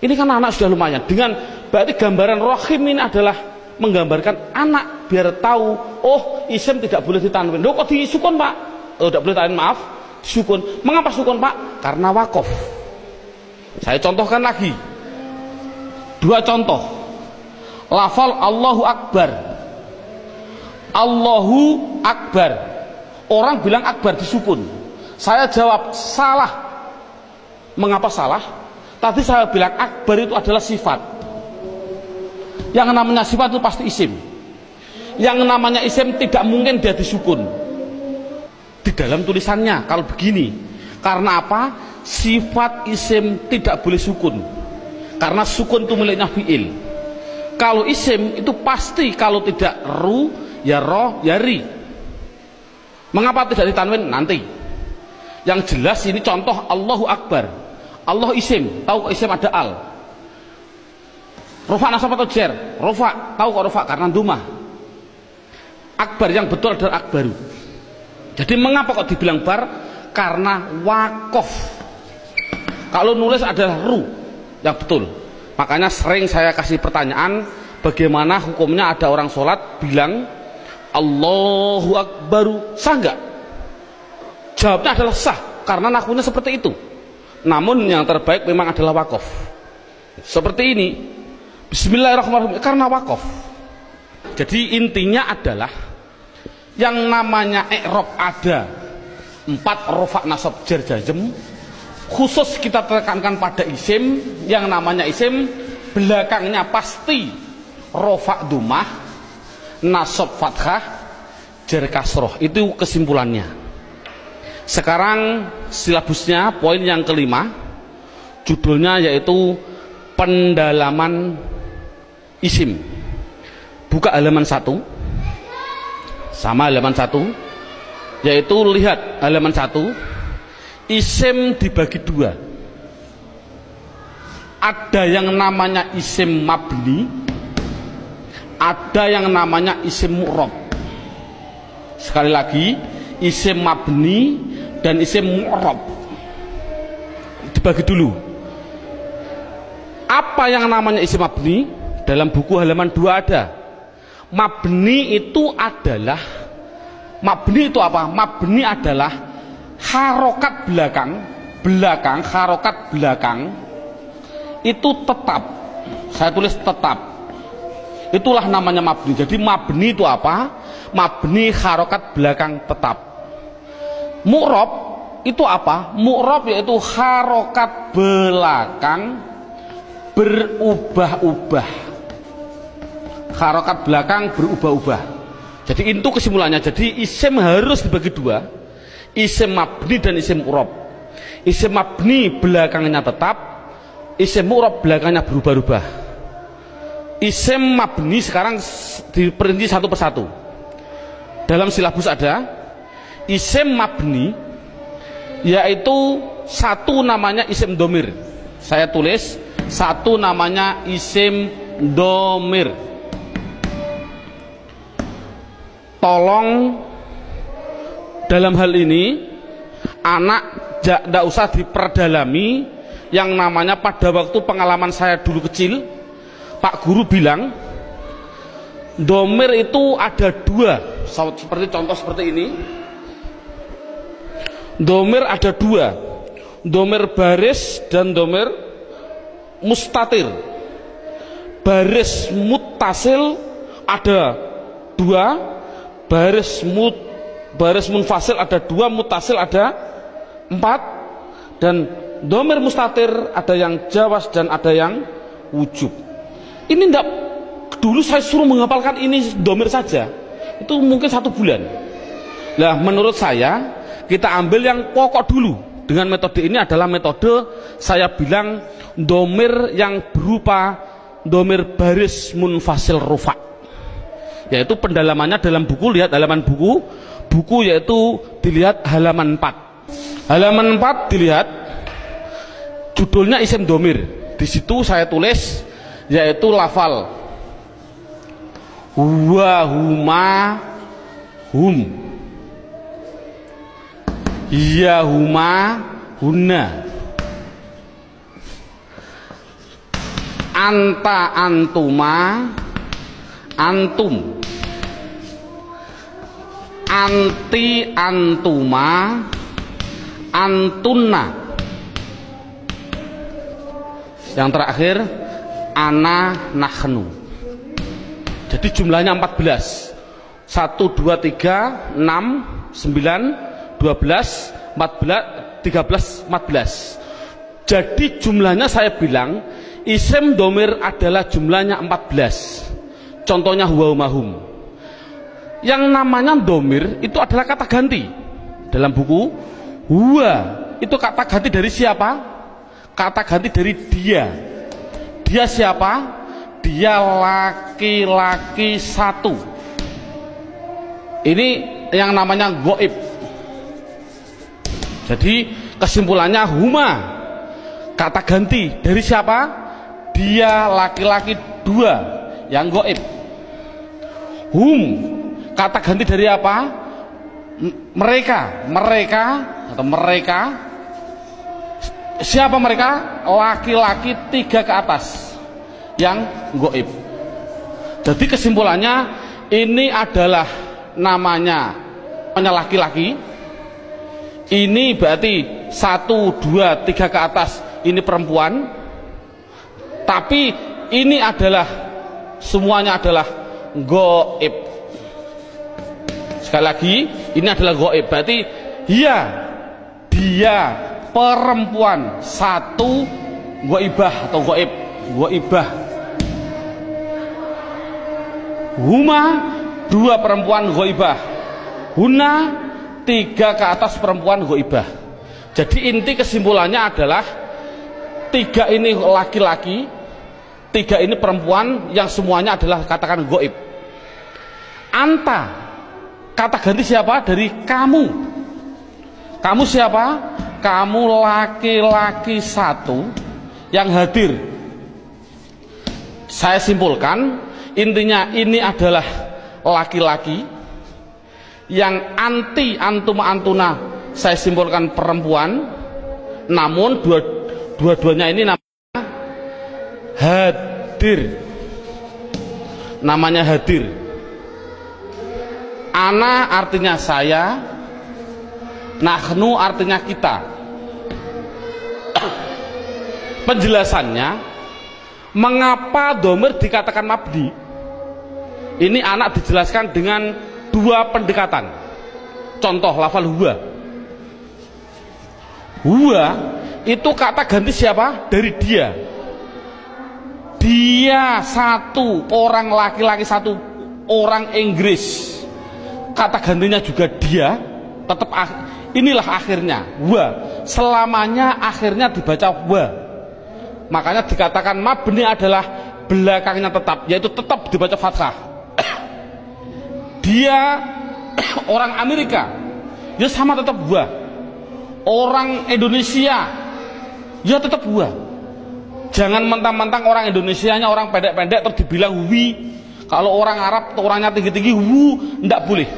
Ini kan anak sudah lumayan. Dengan berarti gambaran rohim ini adalah menggambarkan anak biar tahu, oh isim tidak boleh ditanwin. Loh kok disukun pak? Oh tidak boleh tanwin maaf, sukun. Mengapa sukun pak? Karena wakof. Saya contohkan lagi. Dua contoh. Lafal Allahu Akbar. Allahu Akbar. Orang bilang Akbar disukun. Saya jawab salah. Mengapa salah? Tadi saya bilang akbar itu adalah sifat. Yang namanya sifat itu pasti isim. Yang namanya isim tidak mungkin dia disukun. Di dalam tulisannya kalau begini. Karena apa? Sifat isim tidak boleh sukun. Karena sukun itu miliknya fi'il. Kalau isim itu pasti kalau tidak ru ya roh ya ri. Mengapa tidak ditanwin? Nanti. Yang jelas ini contoh Allahu Akbar. Allah isim tahu isim ada al? Rofa nasab atau jer? Rofa tahu kok rofa karena duma Akbar yang betul adalah akbaru. Jadi mengapa kok dibilang bar? Karena wakof kalau nulis adalah ru yang betul makanya sering saya kasih pertanyaan bagaimana hukumnya ada orang sholat bilang Allahu Akbaru sah nggak? Jawabnya adalah sah karena nakunya seperti itu. Namun yang terbaik memang adalah wakaf. Seperti ini. Bismillahirrahmanirrahim karena wakaf. Jadi intinya adalah yang namanya i'rab ada empat rofak nasab jar jajem khusus kita tekankan pada isim yang namanya isim belakangnya pasti rofak dumah nasab fathah jar kasroh itu kesimpulannya sekarang silabusnya poin yang kelima judulnya yaitu pendalaman isim. Buka halaman satu. sama halaman satu yaitu lihat halaman satu isim dibagi dua. Ada yang namanya isim mabni ada yang namanya isim mu'rob sekali lagi isim mabni dan isim mu'rob dibagi dulu. Apa yang namanya isim mabni? Dalam buku halaman 2 ada. Mabni itu adalah mabni itu apa? Mabni adalah harokat belakang belakang harokat belakang itu tetap. Saya tulis tetap. Itulah namanya mabni. Jadi mabni itu apa? Mabni harokat belakang tetap. Mu'rob itu apa? Mu'rob yaitu harokat belakang berubah-ubah. Harokat belakang berubah-ubah. Jadi itu kesimpulannya. Jadi isim harus dibagi dua isim mabni dan isim mu'rob isim mabni belakangnya tetap isim mu'rab belakangnya berubah-ubah. Isim mabni sekarang diperinci satu persatu. Dalam silabus ada isim mabni yaitu satu namanya isim domir. Saya tulis satu namanya isim domir. Tolong dalam hal ini anak tidak usah diperdalami yang namanya pada waktu pengalaman saya dulu kecil Pak Guru bilang domir itu ada dua. Seperti contoh seperti ini. Domir ada dua. Domir baris dan domir mustatir. Baris mutasil ada dua baris mut baris munfasil ada dua mutasil ada empat dan domir mustatir ada yang jawas dan ada yang wujub. Ini enggak dulu saya suruh menghafalkan ini domir saja. Itu mungkin satu bulan. Lah menurut saya kita ambil yang pokok dulu. Dengan metode ini adalah metode saya bilang domir yang berupa domir baris munfasil rufa. Yaitu pendalamannya dalam buku lihat halaman buku buku yaitu dilihat halaman 4 halaman 4 dilihat judulnya isim domir. Di situ saya tulis yaitu lafal. Huwa huma hum. Iya huma huna anta antuma antum anti antuma antunna. Yang terakhir ana nahnu jadi jumlahnya 14 1 2 3 6 9 12 14 13 14 jadi jumlahnya saya bilang isim domir adalah jumlahnya 14 contohnya huwa mahum yang namanya domir itu adalah kata ganti. Dalam buku huwa itu kata ganti dari siapa? Kata ganti dari dia. Dia siapa? Dia laki-laki satu. Ini yang namanya goib. Jadi kesimpulannya huma kata ganti dari siapa? Dia laki-laki dua yang goib. Hum kata ganti dari apa? Mereka. Mereka atau mereka. Siapa mereka? Laki-laki tiga ke atas yang goib. Jadi kesimpulannya ini adalah namanya namanya laki-laki. Ini berarti satu dua tiga ke atas ini perempuan. Tapi ini adalah semuanya adalah goib sekali lagi ini adalah goib. Berarti iya dia perempuan. Satu goibah atau goib? Goibah. Huma dua perempuan goibah. Huna tiga ke atas perempuan goibah. Jadi inti kesimpulannya adalah tiga ini laki-laki tiga ini perempuan yang semuanya adalah katakan goib. Anta kata ganti siapa? Dari kamu. Kamu siapa? Kamu laki-laki satu yang hadir. Saya simpulkan intinya ini adalah laki-laki yang anti antuma antuna saya simpulkan perempuan namun dua dua-duanya ini namanya hadir. Namanya hadir ana artinya saya nahnu artinya kita. <coughs> Penjelasannya mengapa domir dikatakan mabdi? Ini anak dijelaskan dengan dua pendekatan. Contoh lafal huwa. Huwa itu kata ganti siapa? Dari dia. Dia satu orang laki-laki satu orang Inggris kata gantinya juga dia tetap inilah akhirnya wa. Selamanya akhirnya dibaca wa. Makanya dikatakan mabni adalah belakangnya tetap yaitu tetap dibaca fathah. <coughs> Dia <coughs> orang Amerika ya sama tetap wa. Orang Indonesia ya tetap wa. Jangan mentang-mentang orang Indonesia nya orang pendek-pendek terus dibilang wi kalau orang Arab atau orangnya tinggi-tinggi wu tidak boleh.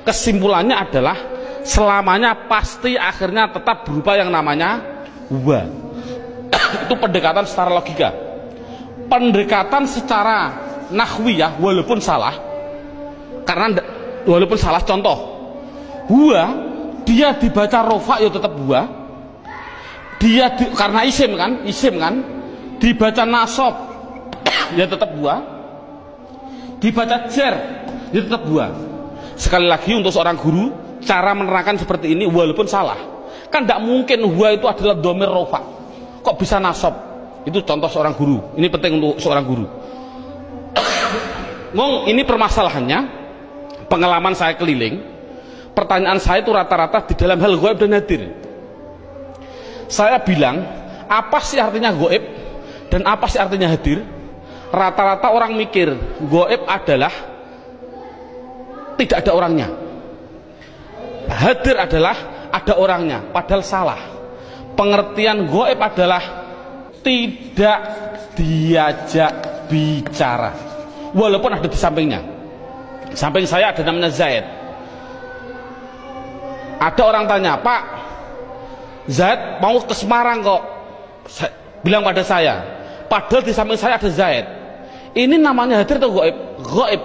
Kesimpulannya adalah selamanya pasti akhirnya tetap berupa yang namanya wa <coughs> itu pendekatan secara logika. Pendekatan secara nahwi ya walaupun salah. Karena walaupun salah contoh. Huwa dia dibaca rofa ya tetap huwa dia di, karena isim kan isim kan. Dibaca nasob <coughs> ya tetap huwa dibaca jer. Ya tetap huwa sekali lagi untuk seorang guru cara menerangkan seperti ini walaupun salah. Kan tidak mungkin huwa itu adalah domir rofa. Kok bisa nasob itu contoh seorang guru. Ini penting untuk seorang guru. <coughs> Ngong ini permasalahannya. Pengalaman saya keliling. Pertanyaan saya itu rata-rata di dalam hal goib dan hadir. Saya bilang apa sih artinya goib dan apa sih artinya hadir rata-rata orang mikir goib adalah tidak ada orangnya. Hadir adalah ada orangnya padahal salah. Pengertian goib adalah tidak diajak bicara. Walaupun ada di sampingnya. Samping saya ada namanya Zaid. Ada orang tanya Pak Zaid mau ke Semarang kok? Bilang pada saya padahal di samping saya ada Zaid ini namanya hadir atau goib goib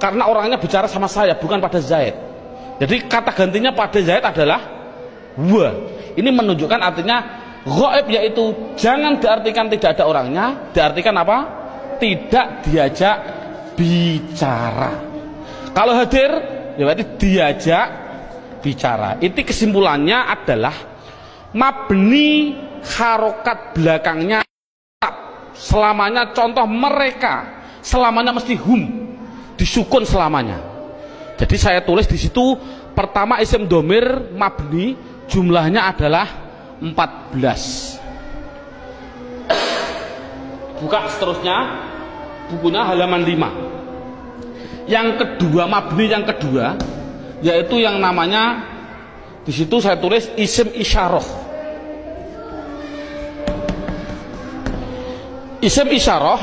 karena orangnya bicara sama saya bukan pada Zaid. Jadi kata gantinya pada Zaid adalah wa. Ini menunjukkan artinya goib yaitu jangan diartikan tidak ada orangnya diartikan apa? Tidak diajak bicara. Kalau hadir ya berarti diajak bicara. Itu kesimpulannya adalah mabni harokat belakangnya selamanya contoh mereka. Selamanya mesti hum. Disukun selamanya. Jadi saya tulis di situ pertama isim domir mabni jumlahnya adalah 14 buka seterusnya bukunya halaman 5 yang kedua mabni yang kedua yaitu yang namanya di situ saya tulis isim isyarah isim isyarah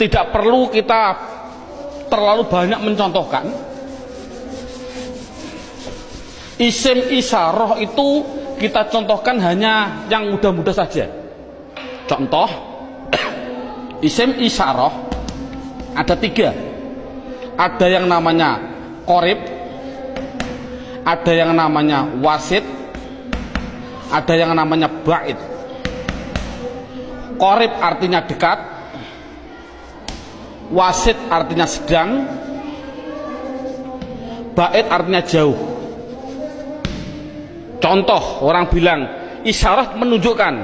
tidak perlu kita terlalu banyak mencontohkan. Isim isyarah itu kita contohkan hanya yang mudah-mudah saja. Contoh <clears throat> isim isyarah ada tiga. Ada yang namanya korib ada yang namanya wasit ada yang namanya bait korib artinya dekat. Wasit artinya sedang. Bait artinya jauh. Contoh orang bilang isyarat menunjukkan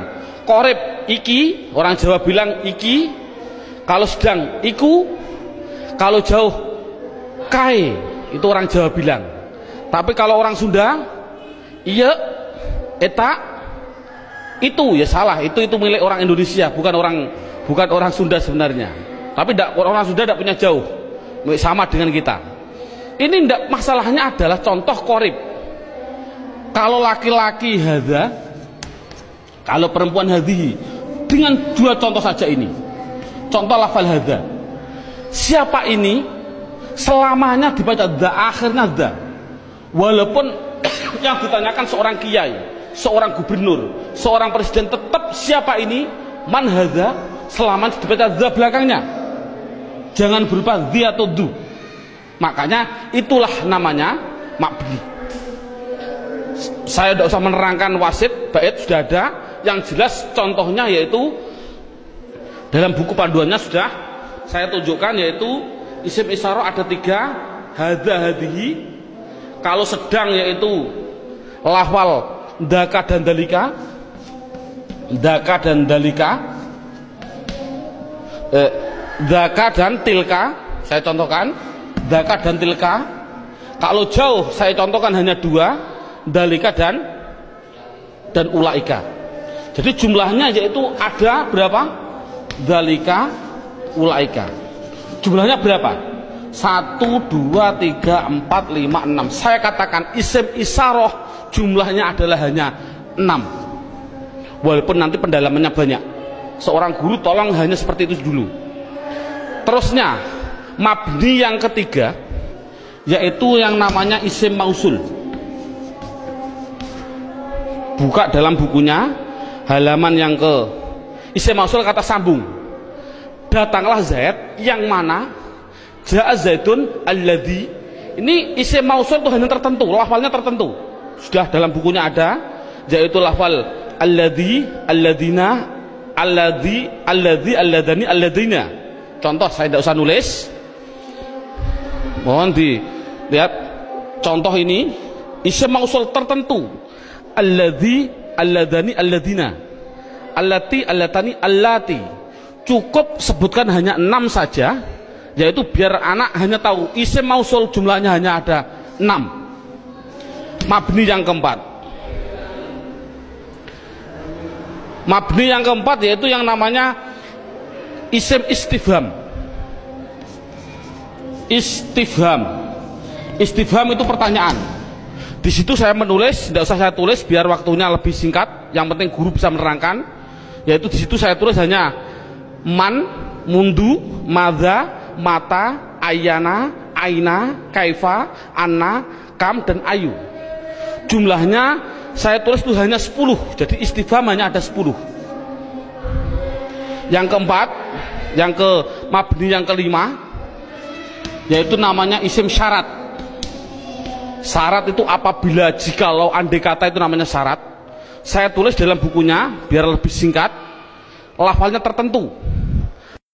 korep iki orang Jawa bilang iki kalau sedang iku kalau jauh kai itu orang Jawa bilang. Tapi kalau orang Sunda iya eta itu ya salah. Itu itu milik orang Indonesia bukan orang bukan orang Sunda sebenarnya. Tapi tidak orang sudah tidak punya jauh. Sama dengan kita. Ini ndak masalahnya adalah contoh korib kalau laki-laki hadza kalau perempuan hadhihi dengan dua contoh saja ini. Contoh lafal hadza. Siapa ini selamanya dibaca da akhirnya da walaupun <coughs> yang ditanyakan seorang kiai seorang gubernur seorang presiden tetap siapa ini? Man hadza selamanya dibaca da belakangnya. Jangan berupa di atau du. Makanya itulah namanya makbli saya tidak usah menerangkan wasit bait sudah ada. Yang jelas contohnya yaitu dalam buku panduannya sudah saya tunjukkan yaitu isim isyarah ada tiga hadha hadihi. Kalau sedang yaitu lafal daka dan dalika. Daka dan dalika. Eh, daka dan tilka saya contohkan. Daka dan tilka. Kalau jauh saya contohkan hanya dua dalika dan dan ulaika. Jadi jumlahnya yaitu ada berapa? Dalika ulaika. Jumlahnya berapa? Satu dua tiga empat lima enam. Saya katakan isim isaroh jumlahnya adalah hanya enam. Walaupun nanti pendalamannya banyak. Seorang guru tolong hanya seperti itu dulu. Terusnya mabni yang ketiga yaitu yang namanya isim mausul. Buka dalam bukunya halaman yang ke isim mausul kata sambung. Datanglah Zaid yang mana? Ja'a Zaidun alladhi. Ini isim mausul itu hanya tertentu lafalnya tertentu sudah dalam bukunya ada yaitu lafal alladhi alladina alladhi alladhi alladani alladina contoh saya tidak usah nulis. Mohon dilihat contoh ini isim mausul tertentu. Alladhi alladani alladina allati allatani allati. Cukup sebutkan hanya enam saja yaitu biar anak hanya tahu isim mausul jumlahnya hanya ada enam mabni yang keempat. Mabni yang keempat yaitu yang namanya isim istifham. Istifham. Istifham itu pertanyaan. Di situ saya menulis tidak usah saya tulis biar waktunya lebih singkat. Yang penting guru bisa menerangkan. Yaitu di situ saya tulis hanya man mundu madza mata ayana aina kaifa anna kam dan ayu jumlahnya saya tulis itu hanya 10 jadi istifham hanya ada 10 yang keempat yang ke mabni yang kelima yaitu namanya isim syarat. Syarat itu apabila jikalau andai kata itu namanya syarat saya tulis dalam bukunya biar lebih singkat lafalnya tertentu.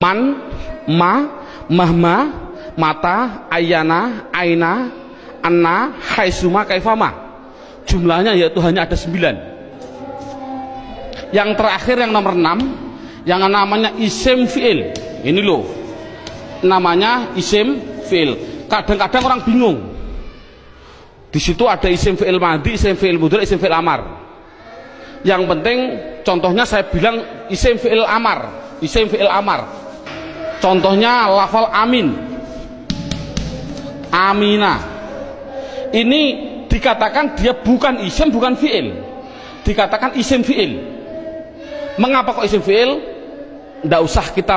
Man ma mahma mata ayana aina anna haisuma kaifama jumlahnya yaitu hanya ada sembilan. Yang terakhir yang nomor enam yang namanya isim fi'il. Ini loh namanya isim fi'il. Kadang-kadang orang bingung. Di situ ada isim fi'il madi, isim fi'il mudur, isim fi'il amar. Yang penting contohnya saya bilang isim fi'il amar isim fi'il amar. Contohnya lafal amin. Amina ini dikatakan dia bukan isim bukan fi'il. Dikatakan isim fi'il. Mengapa kok isim fi'il? Tidak usah kita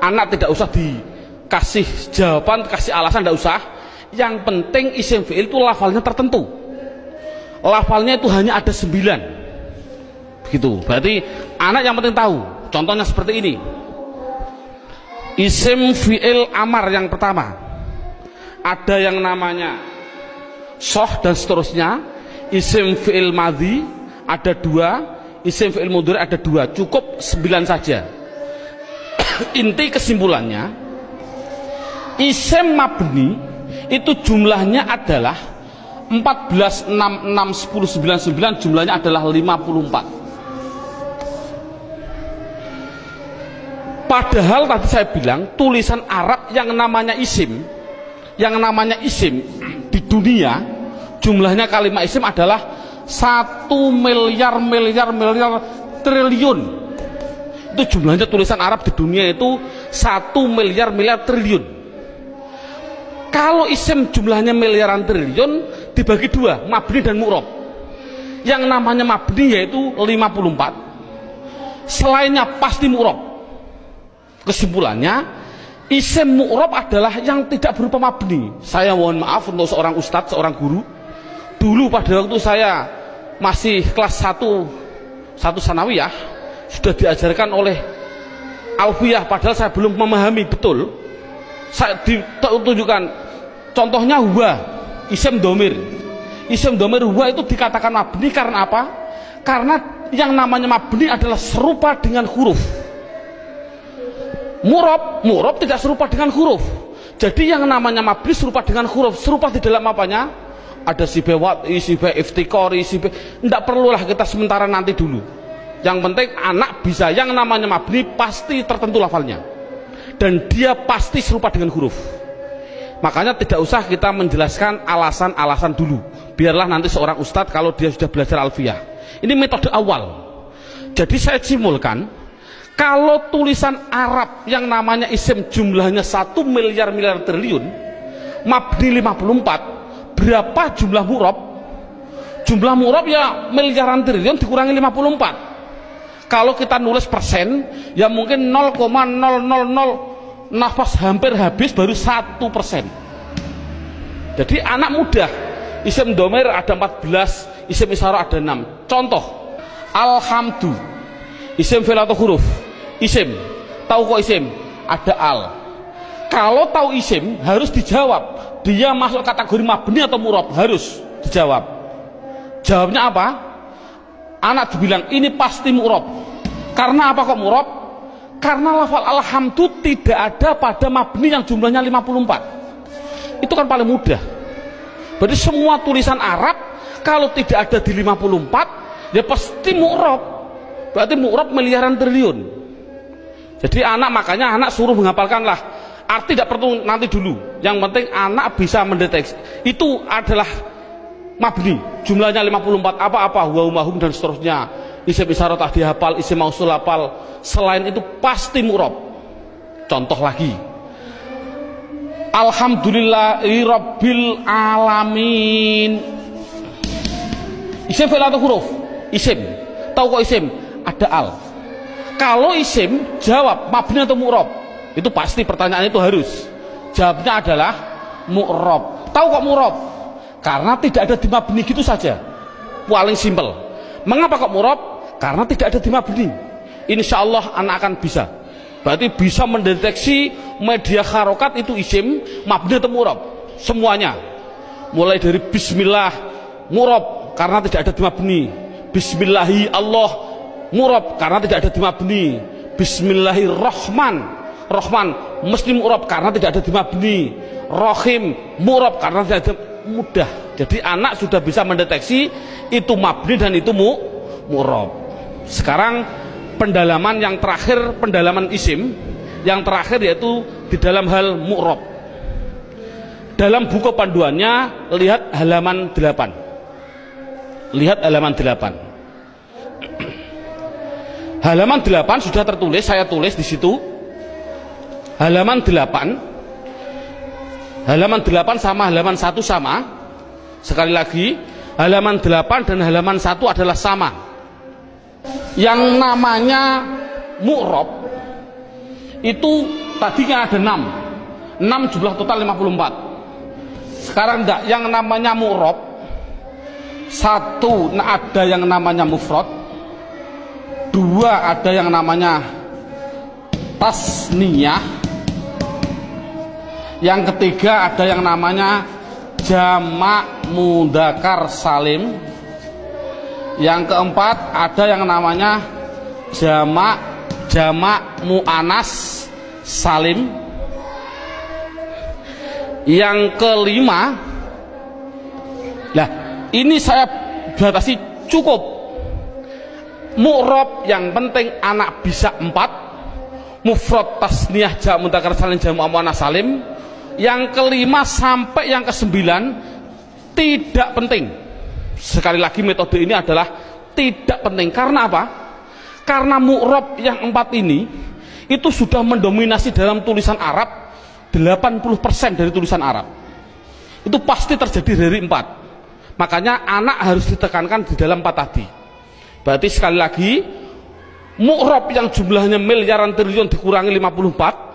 anak tidak usah dikasih jawaban kasih alasan tidak usah. Yang penting isim fi'il itu lafalnya tertentu. Lafalnya itu hanya ada sembilan. Begitu. Berarti anak yang penting tahu. Contohnya seperti ini. Isim fi'il amar yang pertama. Ada yang namanya soh dan seterusnya. Isim fi'il madhi ada dua. Isim fi'il mudur ada dua. Cukup sembilan saja. <coughs> Inti kesimpulannya isim mabni itu jumlahnya adalah 14 6 6 10 9 9 jumlahnya adalah 54 padahal tadi saya bilang tulisan Arab yang namanya isim yang namanya isim di dunia jumlahnya kalimat isim adalah satu miliar miliar miliar triliun. Itu jumlahnya tulisan Arab di dunia itu satu miliar miliar triliun. Kalau isim jumlahnya miliaran triliun dibagi dua mabni dan mu'rob. Yang namanya mabni yaitu 54 selainnya pasti mu'rob. Kesimpulannya isim mu'rob adalah yang tidak berupa mabni. Saya mohon maaf untuk seorang ustadz, seorang guru dulu pada waktu saya masih kelas 1 satu sanawiyah sudah diajarkan oleh alfiyah padahal saya belum memahami betul. Saya ditunjukkan contohnya huwa isim domir. Isim domir huwa itu dikatakan mabni karena apa? Karena yang namanya mabni adalah serupa dengan huruf. Murob murob tidak serupa dengan huruf. Jadi yang namanya mabni serupa dengan huruf serupa di dalam apanya ada si bewat, si be iftikori, si be tidak perlulah kita sementara nanti dulu. Yang penting anak bisa yang namanya mabni pasti tertentu lafalnya. Dan dia pasti serupa dengan huruf. Makanya tidak usah kita menjelaskan alasan-alasan dulu. Biarlah nanti seorang ustadz kalau dia sudah belajar alfiah. Ini metode awal. Jadi saya simulkan kalau tulisan Arab yang namanya isim jumlahnya 1 miliar miliar triliun mabni 54 berapa jumlah murab? Jumlah murab ya miliaran triliun dikurangi 54 kalau kita nulis persen ya mungkin 0,000 nafas hampir habis baru satu persen. Jadi anak mudah isim domer ada 14 isim isara ada 6 contoh alhamdu isim fil atau huruf isim. Tahu kok isim? Ada al kalau tahu isim harus dijawab. Dia masuk kategori mabni atau murab? Harus dijawab. Jawabnya apa? Anak dibilang ini pasti murab. Karena apa kok murab? Karena lafal alhamdu tidak ada pada mabni yang jumlahnya 54 itu kan paling mudah. Berarti semua tulisan Arab kalau tidak ada di 54 ya pasti murab. Berarti murab miliaran triliun. Jadi anak makanya anak suruh menghafalkanlah arti tidak perlu nanti dulu. Yang penting anak bisa mendeteksi. Itu adalah mabni. Jumlahnya 54 apa-apa. Huwa umahum dan seterusnya. Isim isyarat ah dihafal isim mausul hafal. Selain itu pasti murab contoh lagi. Alhamdulillahirabbil alamin. Isim fi'il atau huruf? Isim tahu kok isim ada al. Kalau isim jawab mabni atau murab itu pasti pertanyaan itu harus. Jawabnya adalah mu'rob. Tahu kok mu'rob? Karena tidak ada di mabni gitu saja. Paling simpel. Mengapa kok murab karena tidak ada di mabni. Insya Allah anak akan bisa. Berarti bisa mendeteksi media harokat itu isim mabni atau murab semuanya. Mulai dari bismillah murab karena tidak ada di mabni. Bismillahi Allah murab karena tidak ada di mabni. Bismillahirrahman rahman mesti murab karena tidak ada di mabni. Rohim murab karena tidak ada mudah. Jadi anak sudah bisa mendeteksi itu mabni dan itu mu murob. Sekarang pendalaman yang terakhir pendalaman isim yang terakhir yaitu di dalam hal mu'rob. Dalam buku panduannya lihat halaman 8 lihat halaman 8 <clears throat> halaman 8 sudah tertulis saya tulis di situ halaman 8 halaman 8 sama halaman 1 sama. Sekali lagi halaman 8 dan halaman 1 adalah sama. Yang namanya mu'rob itu tadinya ada 6 6 jumlah total 54 sekarang enggak yang namanya mu'rob satu nah ada yang namanya mufrad dua ada yang namanya tasniyah yang ketiga ada yang namanya jamak mudakar salim. Yang keempat ada yang namanya jamak jamak muanas salim. Yang kelima nah ini saya batasi cukup. Mu'rob yang penting anak bisa empat. Mufrad tasniyah jamak mudakar salim jamak muanas salim yang kelima sampai yang kesembilan tidak penting. Sekali lagi metode ini adalah tidak penting. Karena apa? Karena mu'rob yang empat ini itu sudah mendominasi dalam tulisan Arab 80% dari tulisan Arab. Itu pasti terjadi dari empat. Makanya anak harus ditekankan di dalam empat tadi. Berarti sekali lagi mu'rob yang jumlahnya miliaran triliun dikurangi 54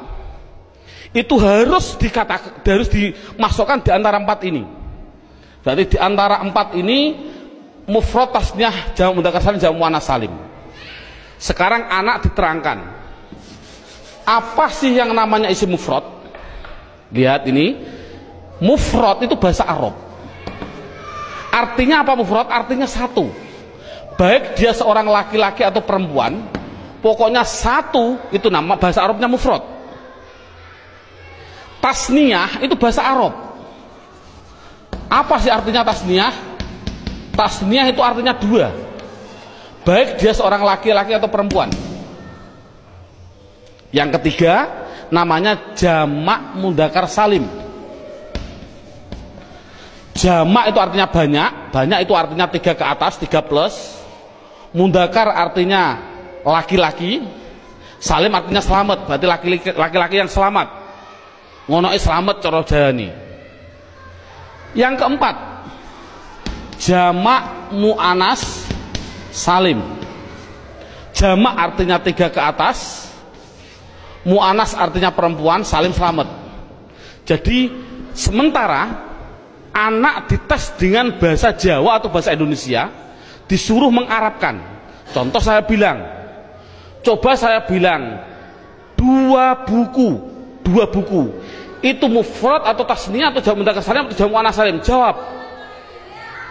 itu harus dikatakan harus dimasukkan di antara empat ini. Berarti di antara empat ini mufrad tasnyah jamak mudzakkar salim muannats salim. Sekarang anak diterangkan. Apa sih yang namanya isim mufrad lihat ini. Mufrad itu bahasa Arab. Artinya apa mufrad artinya satu. Baik dia seorang laki-laki atau perempuan pokoknya satu itu nama bahasa Arabnya mufrad tasniyah itu bahasa Arab. Apa sih artinya tasniyah? Tasniyah itu artinya dua. Baik dia seorang laki-laki atau perempuan. Yang ketiga namanya jamak mudakar salim. Jamak itu artinya banyak banyak itu artinya tiga ke atas tiga plus. Mudakar artinya laki-laki salim artinya selamat berarti laki-laki yang selamat ngono selamat coro jani. Yang keempat jamak mu'anas salim. Jamak artinya tiga ke atas mu'anas artinya perempuan salim selamat. Jadi sementara anak dites dengan bahasa Jawa atau bahasa Indonesia disuruh mengarabkan contoh saya bilang coba saya bilang dua buku dua buku. Itu mufrad atau tasniyah atau jamu mudzakkar salim atau jamu anas salim? Jawab.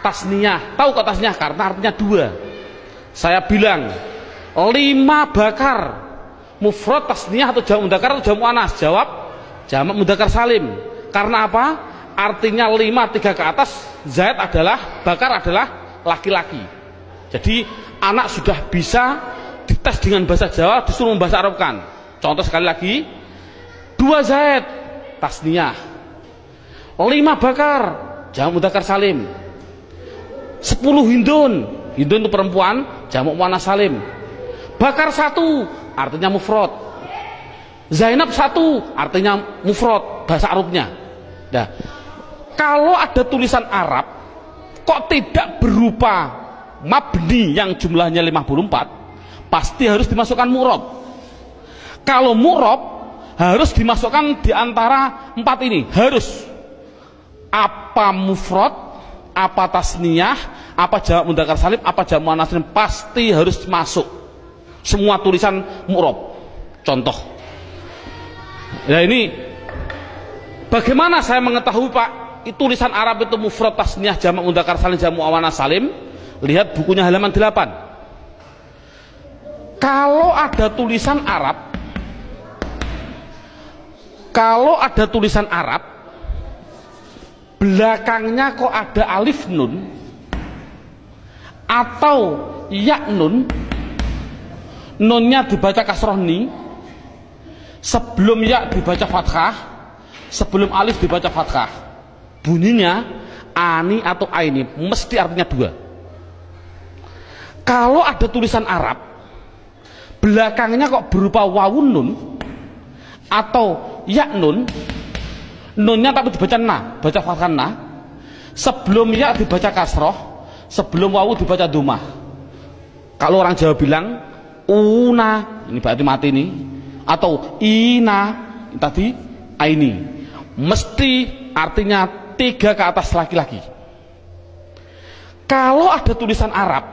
Tasniyah. Tahu kok tasniyah? Karena artinya dua. Saya bilang lima bakar. Mufrad tasniyah atau jamak mudakar atau jamak anas? Jawab jamak mudakar salim. Karena apa? Artinya lima tiga ke atas zaid adalah bakar adalah laki-laki. Jadi anak sudah bisa dites dengan bahasa Jawa disuruh membahasa Arabkan contoh sekali lagi dua zaid tasniyah. Lima bakar. Jamak mudakar salim. Sepuluh hindun. Hindun itu perempuan. Jamak muannas salim. Bakar satu artinya mufrad Zainab satu artinya mufrad bahasa Arabnya. Nah kalau ada tulisan Arab kok tidak berupa mabni yang jumlahnya 54 pasti harus dimasukkan murab. Kalau murab harus dimasukkan di antara empat ini. Harus. Apa mufrad apa tasniyah apa jamak mudakar salim apa jamak muannats pasti harus masuk. Semua tulisan mu'rob contoh. Ya ini bagaimana saya mengetahui pak tulisan Arab itu mufrad tasniyah jamak mudakar salim jamak awana salim? Lihat bukunya halaman 8 kalau ada tulisan Arab kalau ada tulisan Arab belakangnya kok ada alif nun atau ya nun nunnya dibaca kasroh ni sebelum ya dibaca fathah sebelum alif dibaca fathah. Bunyinya ani atau aini mesti artinya dua. Kalau ada tulisan Arab belakangnya kok berupa wawun nun atau ya nun. Nunnya tapi dibaca na baca fathah na. Sebelum ya dibaca kasroh sebelum wawu dibaca dumah. Kalau orang Jawa bilang una ini berarti mati ini atau ina tadi ini mesti artinya tiga ke atas laki-laki. Kalau ada tulisan Arab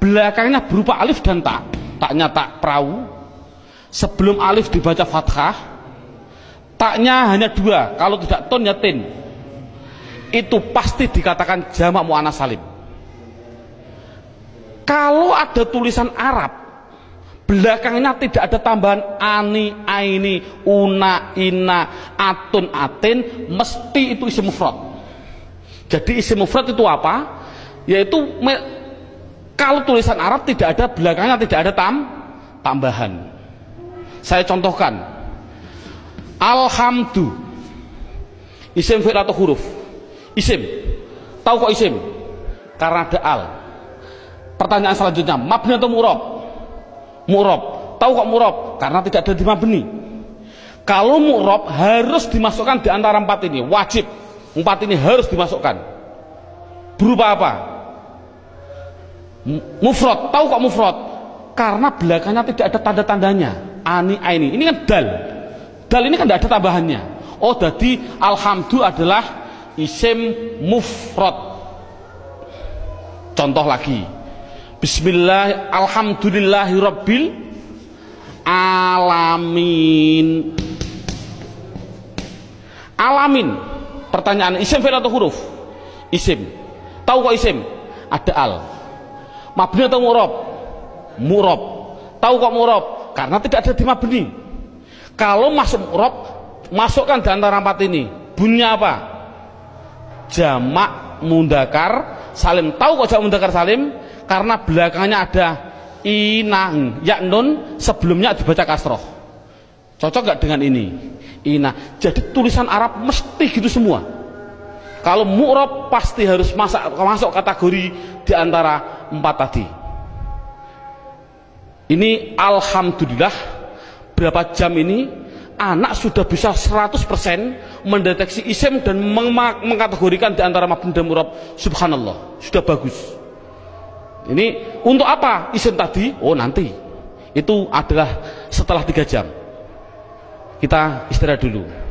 belakangnya berupa alif dan tak taknya tak perahu sebelum alif dibaca fathah taknya hanya dua kalau tidak ton ya tin itu pasti dikatakan jamak mu'anas salim kalau ada tulisan Arab belakangnya tidak ada tambahan ani, aini, una, ina, atun, atin, mesti itu isim mufrad. Jadi isim mufrad itu apa? Yaitu kalau tulisan Arab tidak ada belakangnya tidak ada tam tambahan. Saya contohkan. Alhamdu. Isim fi'il atau huruf? Isim. Tahu kok isim? Karena ada al. Pertanyaan selanjutnya, mabni atau murab? Mu'rob. Tahu kok mu'rob? Karena tidak ada di mabni. Kalau mu'rob harus dimasukkan di antara empat ini, wajib. empat ini harus dimasukkan berupa apa mufrad tahu kok mufrad karena belakangnya tidak ada tanda-tandanya ani aini. Ini kan dal. Dal ini kan tidak ada tambahannya. Oh jadi alhamdulillah adalah isim mufrad. Contoh lagi. Bismillah Alhamdulillahirabbil alamin. Alamin. Pertanyaan isim fi'il atau huruf? Isim. Tahu kok isim? Ada al. Mabni atau murab? Murab. Tahu kok murab karena tidak ada di mabni kalau masuk murab masukkan di antara empat ini. Bunyinya apa? Jamak mundakar salim. Tahu kok jamak mundakar salim? Karena belakangnya ada inang yaknun sebelumnya dibaca kasroh. Cocok gak dengan ini? Ina jadi tulisan Arab mesti gitu semua. Kalau mu'rob pasti harus masuk, masuk kategori di antara empat tadi ini Alhamdulillah berapa jam ini anak sudah bisa 100% mendeteksi isim dan meng mengkategorikan di antara mabni dan murab. Subhanallah sudah bagus. Ini untuk apa isim tadi? Oh nanti. Itu adalah setelah tiga jam. Kita istirahat dulu